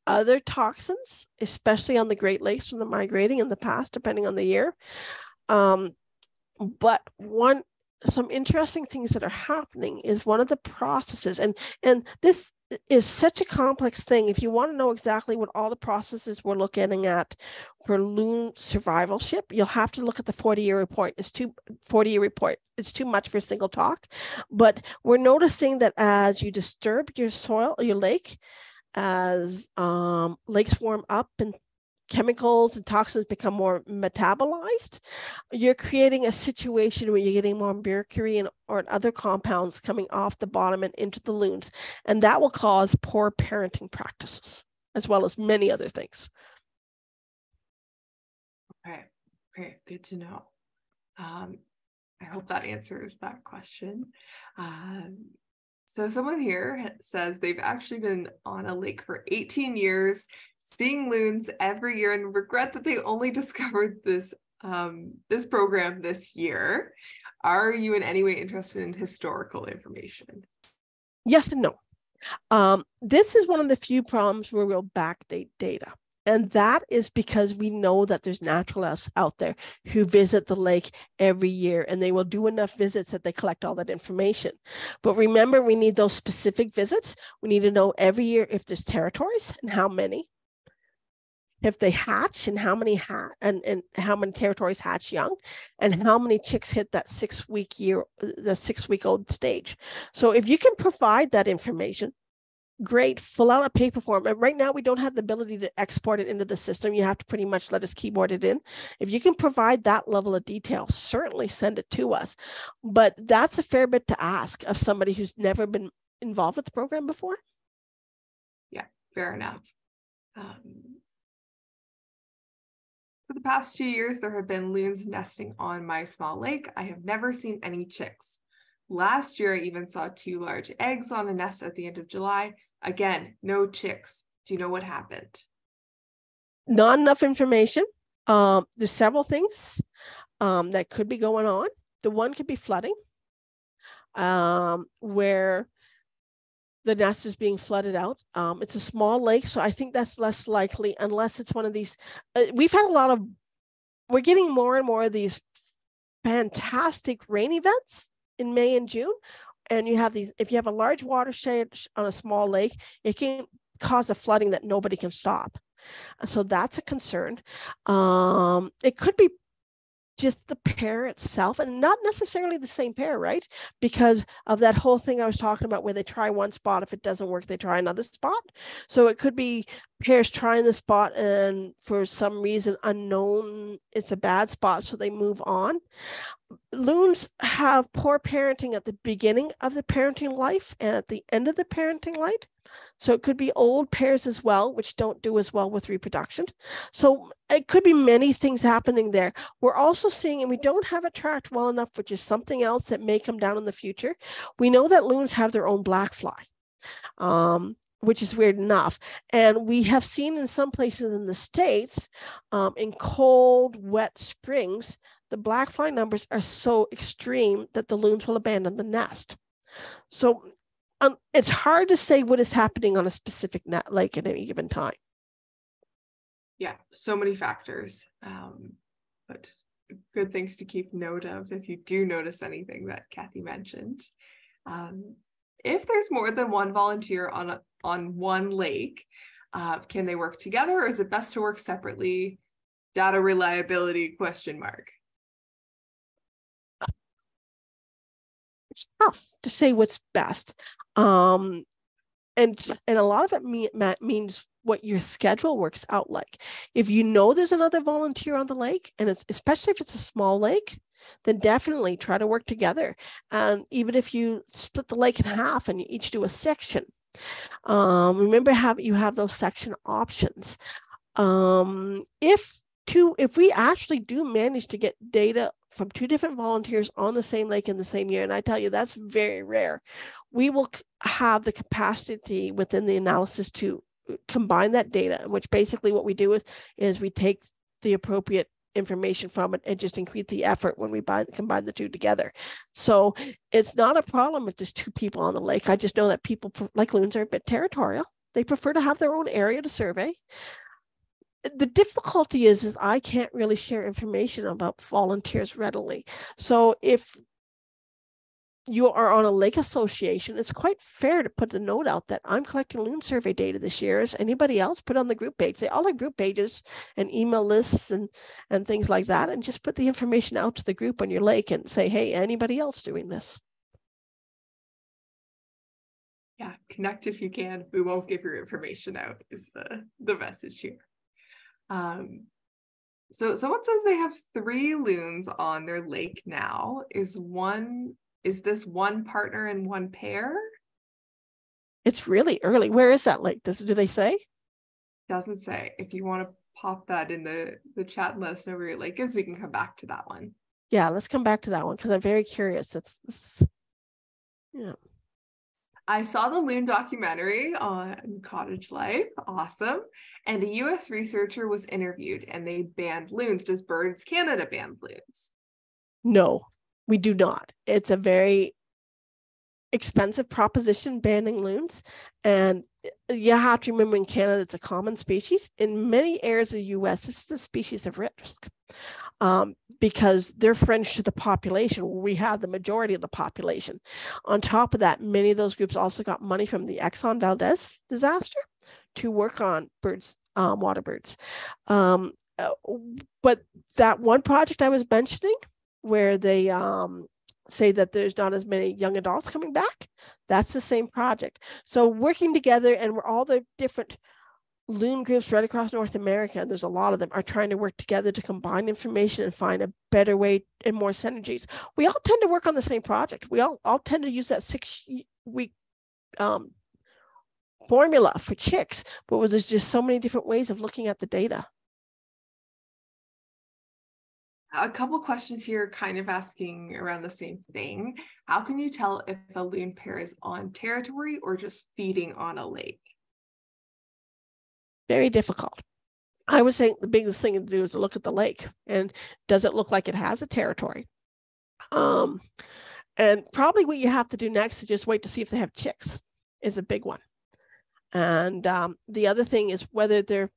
other toxins, especially on the Great Lakes from the migrating in the past, depending on the year. Um, but one some interesting things that are happening is one of the processes and and this is such a complex thing if you want to know exactly what all the processes we're looking at for loon survivalship you'll have to look at the 40 year report. It's too 40 year report it's too much for a single talk but we're noticing that as you disturb your soil your lake as um, lakes warm up and chemicals and toxins become more metabolized, you're creating a situation where you're getting more mercury and or other compounds coming off the bottom and into the loons. And that will cause poor parenting practices, as well as many other things. Okay, okay, good to know. Um, I hope that answers that question. Um, so someone here says they've actually been on a lake for 18 years seeing loons every year and regret that they only (laughs) discovered this um, this program this year. Are you in any way interested in historical information? Yes and no. Um, this is one of the few problems where we'll backdate data. And that is because we know that there's naturalists out there who visit the lake every year and they will do enough visits that they collect all that information. But remember, we need those specific visits. We need to know every year if there's territories and how many if they hatch and how many ha- and, and how many territories hatch young and how many chicks hit that six week year the six week old stage. So if you can provide that information great fill out a paper form. And right now we don't have the ability to export it into the system. You have to pretty much let us keyboard it in. If you can provide that level of detail certainly send it to us. But that's a fair bit to ask of somebody who's never been involved with the program before. Yeah fair enough. Um, for the past two years, there have been loons nesting on my small lake. I have never seen any chicks. Last year, I even saw two large eggs on a nest at the end of July. Again, no chicks. Do you know what happened? Not enough information. Um, there's several things um, that could be going on. The one could be flooding, um, where the nest is being flooded out. Um, it's a small lake, so I think that's less likely unless it's one of these. Uh, we've had a lot of, we're getting more and more of these fantastic rain events in May and June. And you have these, if you have a large watershed on a small lake, it can cause a flooding that nobody can stop. So that's a concern. Um, it could be just the pair itself and not necessarily the same pair, right? Because of that whole thing I was talking about where they try one spot. If it doesn't work, they try another spot. So it could be pairs trying the spot and for some reason unknown, it's a bad spot. So they move on. Loons have poor parenting at the beginning of the parenting life and at the end of the parenting life. So it could be old pairs as well, which don't do as well with reproduction. So it could be many things happening there. We're also seeing, and we don't have it tracked well enough, which is something else that may come down in the future. We know that loons have their own black fly. Um, which is weird enough. And we have seen in some places in the States, um, in cold, wet springs, the black fly numbers are so extreme that the loons will abandon the nest. So um, it's hard to say what is happening on a specific net lake at any given time. Yeah, so many factors. Um, but good things to keep note of if you do notice anything that Kathy mentioned. Um, if there's more than one volunteer on a, on one lake, uh, can they work together or is it best to work separately? Data reliability question mark. it's tough to say what's best. Um, and and a lot of it mean, means what your schedule works out like. If you know there's another volunteer on the lake, and it's especially if it's a small lake, then definitely try to work together. And even if you split the lake in half and you each do a section, um, remember have you have those section options. Um, if two, if we actually do manage to get data from two different volunteers on the same lake in the same year. And I tell you, that's very rare. We will have the capacity within the analysis to uh, combine that data, which basically what we do is, is we take the appropriate information from it and just increase the effort when we buy, combine the two together. So it's not a problem if there's two people on the lake. I just know that people like loons are a bit territorial. They prefer to have their own area to survey the difficulty is, is I can't really share information about volunteers readily. So if you are on a lake association, it's quite fair to put a note out that I'm collecting loon survey data this year. Is anybody else put on the group page? They all have group pages and email lists and and things like that, and just put the information out to the group on your lake and say, hey, anybody else doing this? Yeah, connect if you can. We won't give your information out. Is the the message here. Um, so someone says they have three loons on their lake now. Is one is this one partner and one pair? It's really early. Where is that lake? Does do they say? Doesn't say. If you want to pop that in the the chat and let us know where your lake is, we can come back to that one. Yeah, let's come back to that one because I'm very curious. That's, that's yeah. I saw the loon documentary on cottage life. Awesome. And a US researcher was interviewed and they band loons. Does Birds Canada ban loons? No, we do not. It's a very expensive proposition banning loons. And you have to remember in Canada, it's a common species. In many areas of the US, this is a species of risk um, because they're fringe to the population. We have the majority of the population. On top of that, many of those groups also got money from the Exxon Valdez disaster to work on birds, um, water birds. Um, uh, but that one project I was mentioning, where they um, say that there's not as many young adults coming back, that's the same project. So working together and we're all the different loon groups right across North America, and there's a lot of them, are trying to work together to combine information and find a better way and more synergies. We all tend to work on the same project. We all, all tend to use that six week um, formula for chicks, but there's just so many different ways of looking at the data. A couple questions here kind of asking around the same thing. How can you tell if a loon pair is on territory or just feeding on a lake? very difficult. I would say the biggest thing to do is to look at the lake and does it look like it has a territory? Um, and probably what you have to do next is just wait to see if they have chicks is a big one. And um, the other thing is whether they're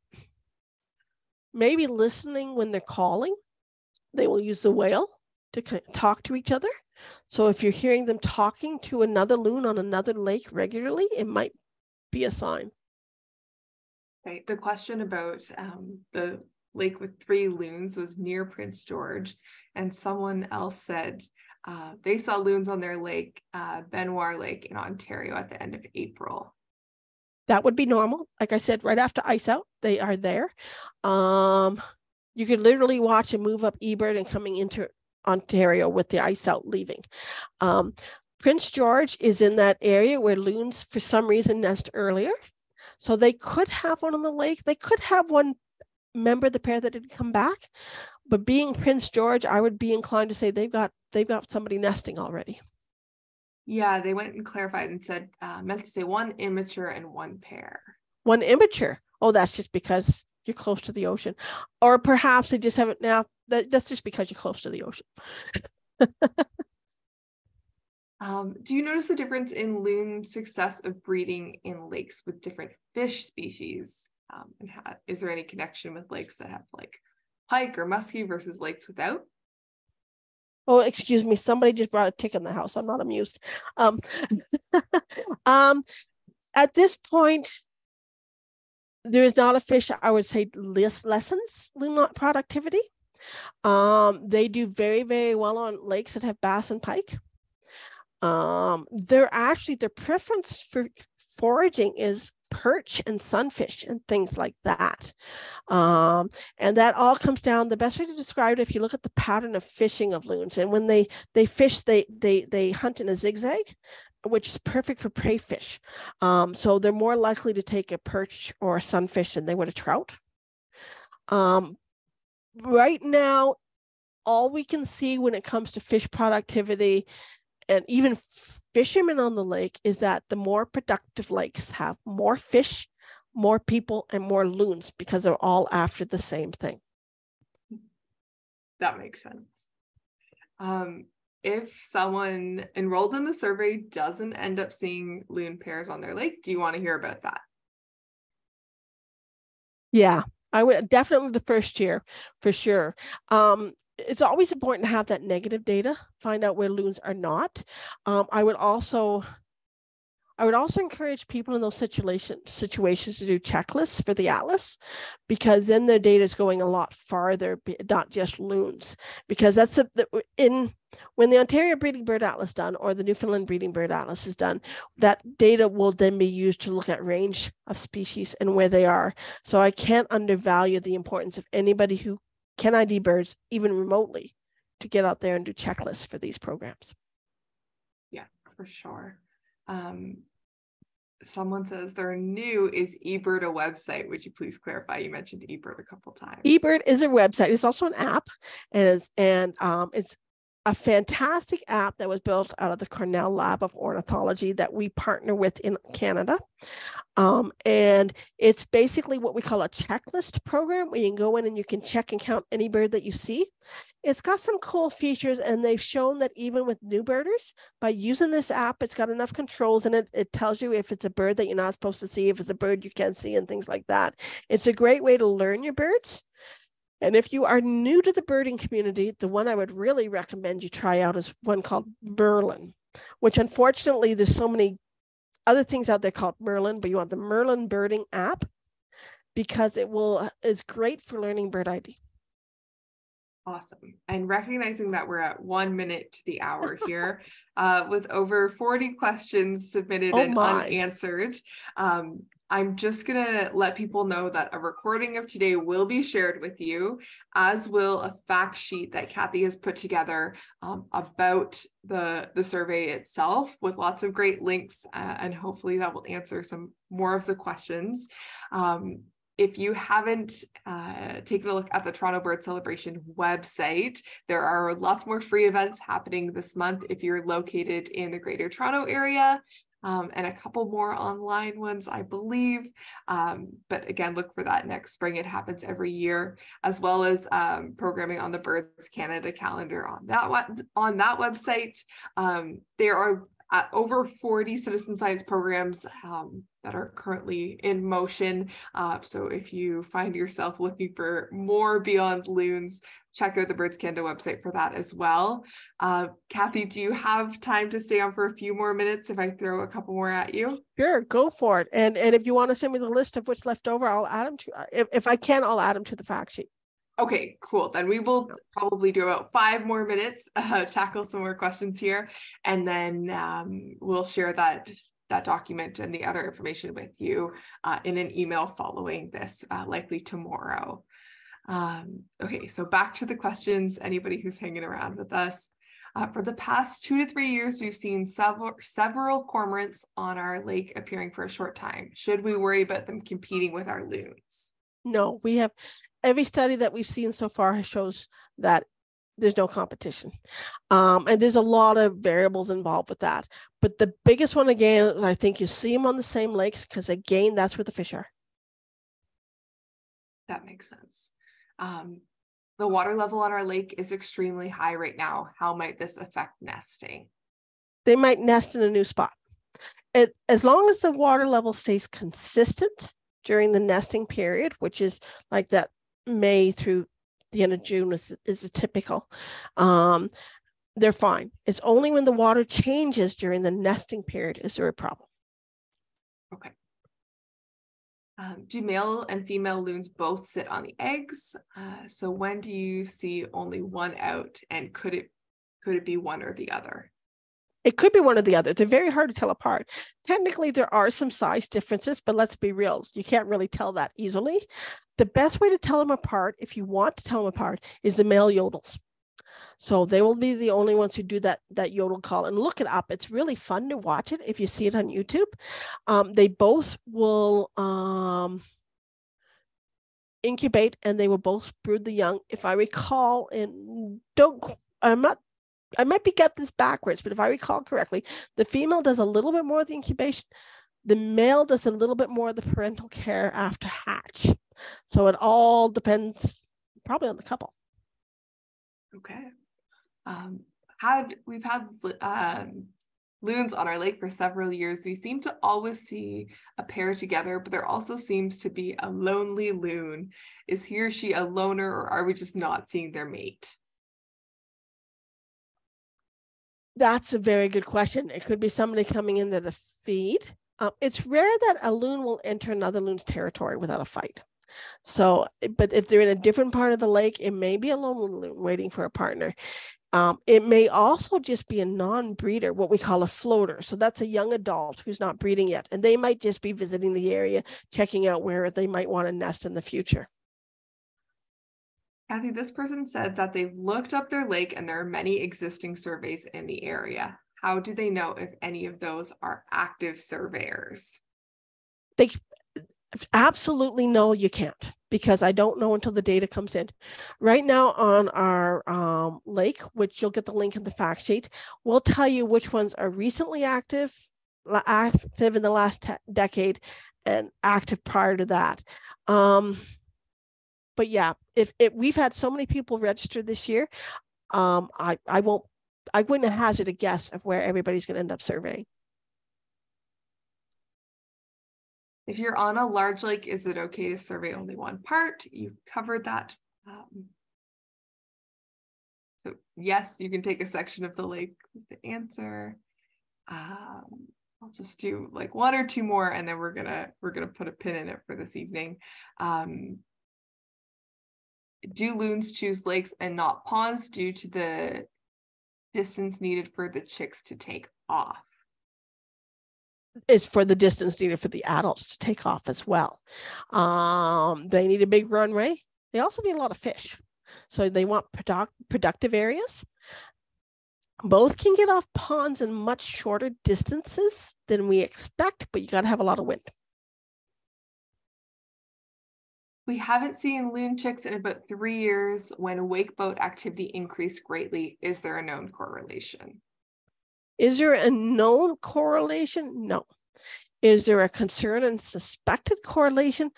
maybe listening when they're calling. They will use the wail to talk to each other. So if you're hearing them talking to another loon on another lake regularly, it might be a sign. Right. The question about um, the lake with three loons was near Prince George, and someone else said uh, they saw loons on their lake, uh, Benoit Lake in Ontario at the end of April. That would be normal. Like I said, right after ice out, they are there. Um, you could literally watch a move up eBird and coming into Ontario with the ice out leaving. Um, Prince George is in that area where loons, for some reason, nest earlier. So they could have one on the lake. They could have one member of the pair that didn't come back. But being Prince George, I would be inclined to say they've got they've got somebody nesting already. Yeah, they went and clarified and said uh, meant to say one immature and one pair. One immature. Oh, that's just because you're close to the ocean, or perhaps they just haven't now. That, that's just because you're close to the ocean. (laughs) um, do you notice the difference in loon success of breeding in lakes with different fish species? Um, and how, is there any connection with lakes that have like pike or muskie versus lakes without? Oh, excuse me. Somebody just brought a tick in the house. I'm not amused. Um, (laughs) um, at this point, there is not a fish I would say less lessens loon productivity. Um, they do very, very well on lakes that have bass and pike. Um, they're actually their preference for foraging is perch and sunfish and things like that. Um, and that all comes down. The best way to describe it, if you look at the pattern of fishing of loons, and when they they fish, they they they hunt in a zigzag, which is perfect for prey fish. Um, so they're more likely to take a perch or a sunfish than they would a trout. Um, right now, all we can see when it comes to fish productivity and even fishermen on the lake is that the more productive lakes have more fish, more people, and more loons because they're all after the same thing. That makes sense. Um, if someone enrolled in the survey doesn't end up seeing loon pairs on their lake, do you want to hear about that? Yeah, I would definitely the first year for sure. Um, it's always important to have that negative data, find out where loons are not. Um, I would also I would also encourage people in those situation, situations to do checklists for the atlas because then their data is going a lot farther, not just loons. Because that's the, the, in when the Ontario Breeding Bird Atlas done or the Newfoundland Breeding Bird Atlas is done, that data will then be used to look at range of species and where they are. So I can't undervalue the importance of anybody who can ID birds even remotely to get out there and do checklists for these programs. Yeah, for sure. Um, someone says they're new. Is eBird a website? Would you please clarify? You mentioned eBird a couple times. eBird is a website. It's also an app, and it's, and um, it's a fantastic app that was built out of the Cornell Lab of Ornithology that we partner with in Canada. Um, and it's basically what we call a checklist program where you can go in and you can check and count any bird that you see. It's got some cool features, and they've shown that even with new birders, by using this app, it's got enough controls in it. It tells you if it's a bird that you're not supposed to see, if it's a bird you can see, and things like that. It's a great way to learn your birds. And if you are new to the birding community, the one I would really recommend you try out is one called Merlin, which unfortunately there's so many other things out there called Merlin, but you want the Merlin birding app because it will is great for learning bird ID. Awesome. And recognizing that we're at one minute to the hour (laughs) here, uh, with over 40 questions submitted oh and unanswered, um, I'm just going to let people know that a recording of today will be shared with you, as will a fact sheet that Kathy has put together um, about the, the survey itself with lots of great links. Uh, and hopefully that will answer some more of the questions. Um, if you haven't uh, taken a look at the Toronto Bird Celebration website, there are lots more free events happening this month if you're located in the Greater Toronto area um, and a couple more online ones, I believe. Um, but again, look for that next spring. It happens every year, as well as um, programming on the Birds Canada calendar on that one, on that website. Um, there are uh, over 40 citizen science programs um, that are currently in motion. Uh, so if you find yourself looking for more beyond loons, check out the Birds Canada website for that as well. Uh, Kathy, do you have time to stay on for a few more minutes if I throw a couple more at you? Sure, go for it. And and if you want to send me the list of what's left over, I'll add them to. Uh, if, if I can, I'll add them to the fact sheet. Okay, cool. Then we will probably do about five more minutes, (laughs) uh, tackle some more questions here, and then um, we'll share that that document and the other information with you uh, in an email following this, uh, likely tomorrow. Um, okay, so back to the questions. Anybody who's hanging around with us. Uh, for the past two to three years, we've seen several several cormorants on our lake appearing for a short time. Should we worry about them competing with our loons? No, we have every study that we've seen so far shows that there's no competition. Um, and there's a lot of variables involved with that. But the biggest one again is I think you see them on the same lakes because again, that's where the fish are. That makes sense. Um, the water level on our lake is extremely high right now. How might this affect nesting? They might nest in a new spot. It, as long as the water level stays consistent during the nesting period, which is like that May through the end of June is, is a typical. Um, they're fine. It's only when the water changes during the nesting period is there a problem. Okay. Um, do male and female loons both sit on the eggs? Uh, so when do you see only one out, and could it could it be one or the other? It could be one or the other. They're very hard to tell apart. Technically, there are some size differences, but let's be real, you can't really tell that easily. The best way to tell them apart, if you want to tell them apart, is the male yodels. So they will be the only ones who do that that yodel call and look it up. It's really fun to watch it if you see it on YouTube. Um, they both will um, incubate and they will both brood the young. If I recall, and don't I'm not I might be get this backwards, but if I recall correctly, the female does a little bit more of the incubation. The male does a little bit more of the parental care after hatch. So it all depends probably on the couple. Okay. Um, had we've had um, loons on our lake for several years. We seem to always see a pair together, but there also seems to be a lonely loon. Is he or she a loner, or are we just not seeing their mate? That's a very good question. It could be somebody coming in to feed. Um, it's rare that a loon will enter another loon's territory without a fight. So, but if they're in a different part of the lake, it may be a lone loon waiting for a partner. Um, it may also just be a non-breeder, what we call a floater. So that's a young adult who's not breeding yet, and they might just be visiting the area, checking out where they might want to nest in the future. Kathy, this person said that they've looked up their lake and there are many existing surveys in the area. How do they know if any of those are active surveyors? They absolutely no, you can't because I don't know until the data comes in. Right now on our um, lake, which you'll get the link in the fact sheet, we'll tell you which ones are recently active, active in the last decade, and active prior to that. Um, but yeah, if, if we've had so many people register this year, um, I, I won't, I wouldn't hazard a guess of where everybody's going to end up surveying. If you're on a large lake, is it okay to survey only one part? You've covered that. Um, so yes, you can take a section of the lake is the answer. Um, I'll just do like one or two more and then we're gonna we're gonna put a pin in it for this evening. Um, do loons choose lakes and not ponds due to the distance needed for the chicks to take off? It's for the distance needed for the adults to take off as well. Um, they need a big runway. They also need a lot of fish. So they want product, productive areas. Both can get off ponds in much shorter distances than we expect, but you got to have a lot of wind. We haven't seen loon chicks in about three years when wake boat activity increased greatly. Is there a known correlation? Is there a known correlation? No. Is there a concern and suspected correlation?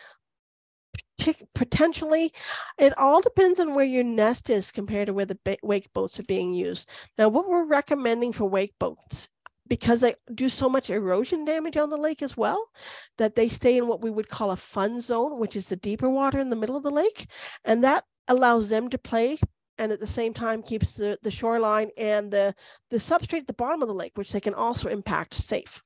Potentially, it all depends on where your nest is compared to where the wake boats are being used. Now, what we're recommending for wake boats because they do so much erosion damage on the lake as well that they stay in what we would call a fun zone, which is the deeper water in the middle of the lake. And that allows them to play and at the same time keeps the, the shoreline and the, the substrate at the bottom of the lake, which they can also impact safe.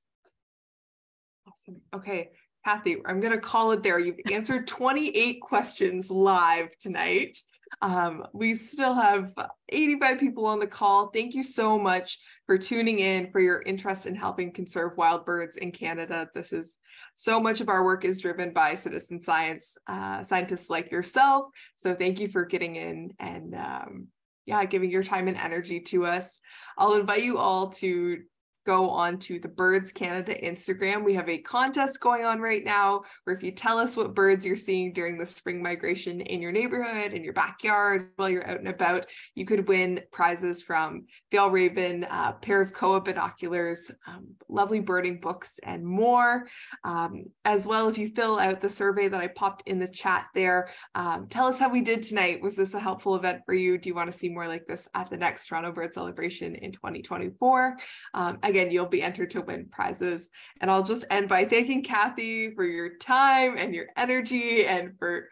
Awesome. Okay. Kathy, I'm going to call it there. You've answered 28 questions live tonight. Um, we still have 85 people on the call. Thank you so much for tuning in, for your interest in helping conserve wild birds in Canada. This is so much of our work is driven by citizen science uh, scientists like yourself. So thank you for getting in and um, yeah, giving your time and energy to us. I'll invite you all to go on to the Birds Canada Instagram. We have a contest going on right now where if you tell us what birds you're seeing during the spring migration in your neighborhood, in your backyard, while you're out and about, you could win prizes from Fjällräven, a pair of Kowa binoculars, um, lovely birding books, and more. Um, as well, if you fill out the survey that I popped in the chat there, um, tell us how we did tonight. Was this a helpful event for you? Do you want to see more like this at the next Toronto Bird Celebration in 2024? Um, again, you'll be entered to win prizes. And I'll just end by thanking Kathy for your time and your energy and for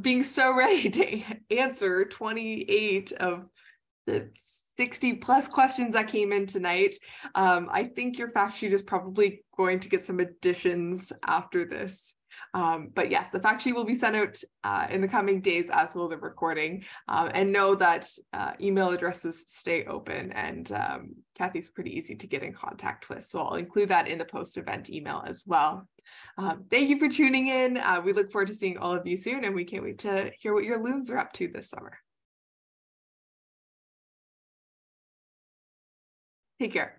being so (laughs) ready to answer 28 of the 60 plus questions that came in tonight. Um, I think your fact sheet is probably going to get some additions after this. Um, but yes, the fact sheet will be sent out uh, in the coming days, as will the recording. Um, and know that uh, email addresses stay open, and um, Kathy's pretty easy to get in contact with. So I'll include that in the post event email as well. Um, thank you for tuning in. Uh, we look forward to seeing all of you soon, and we can't wait to hear what your loons are up to this summer. Take care.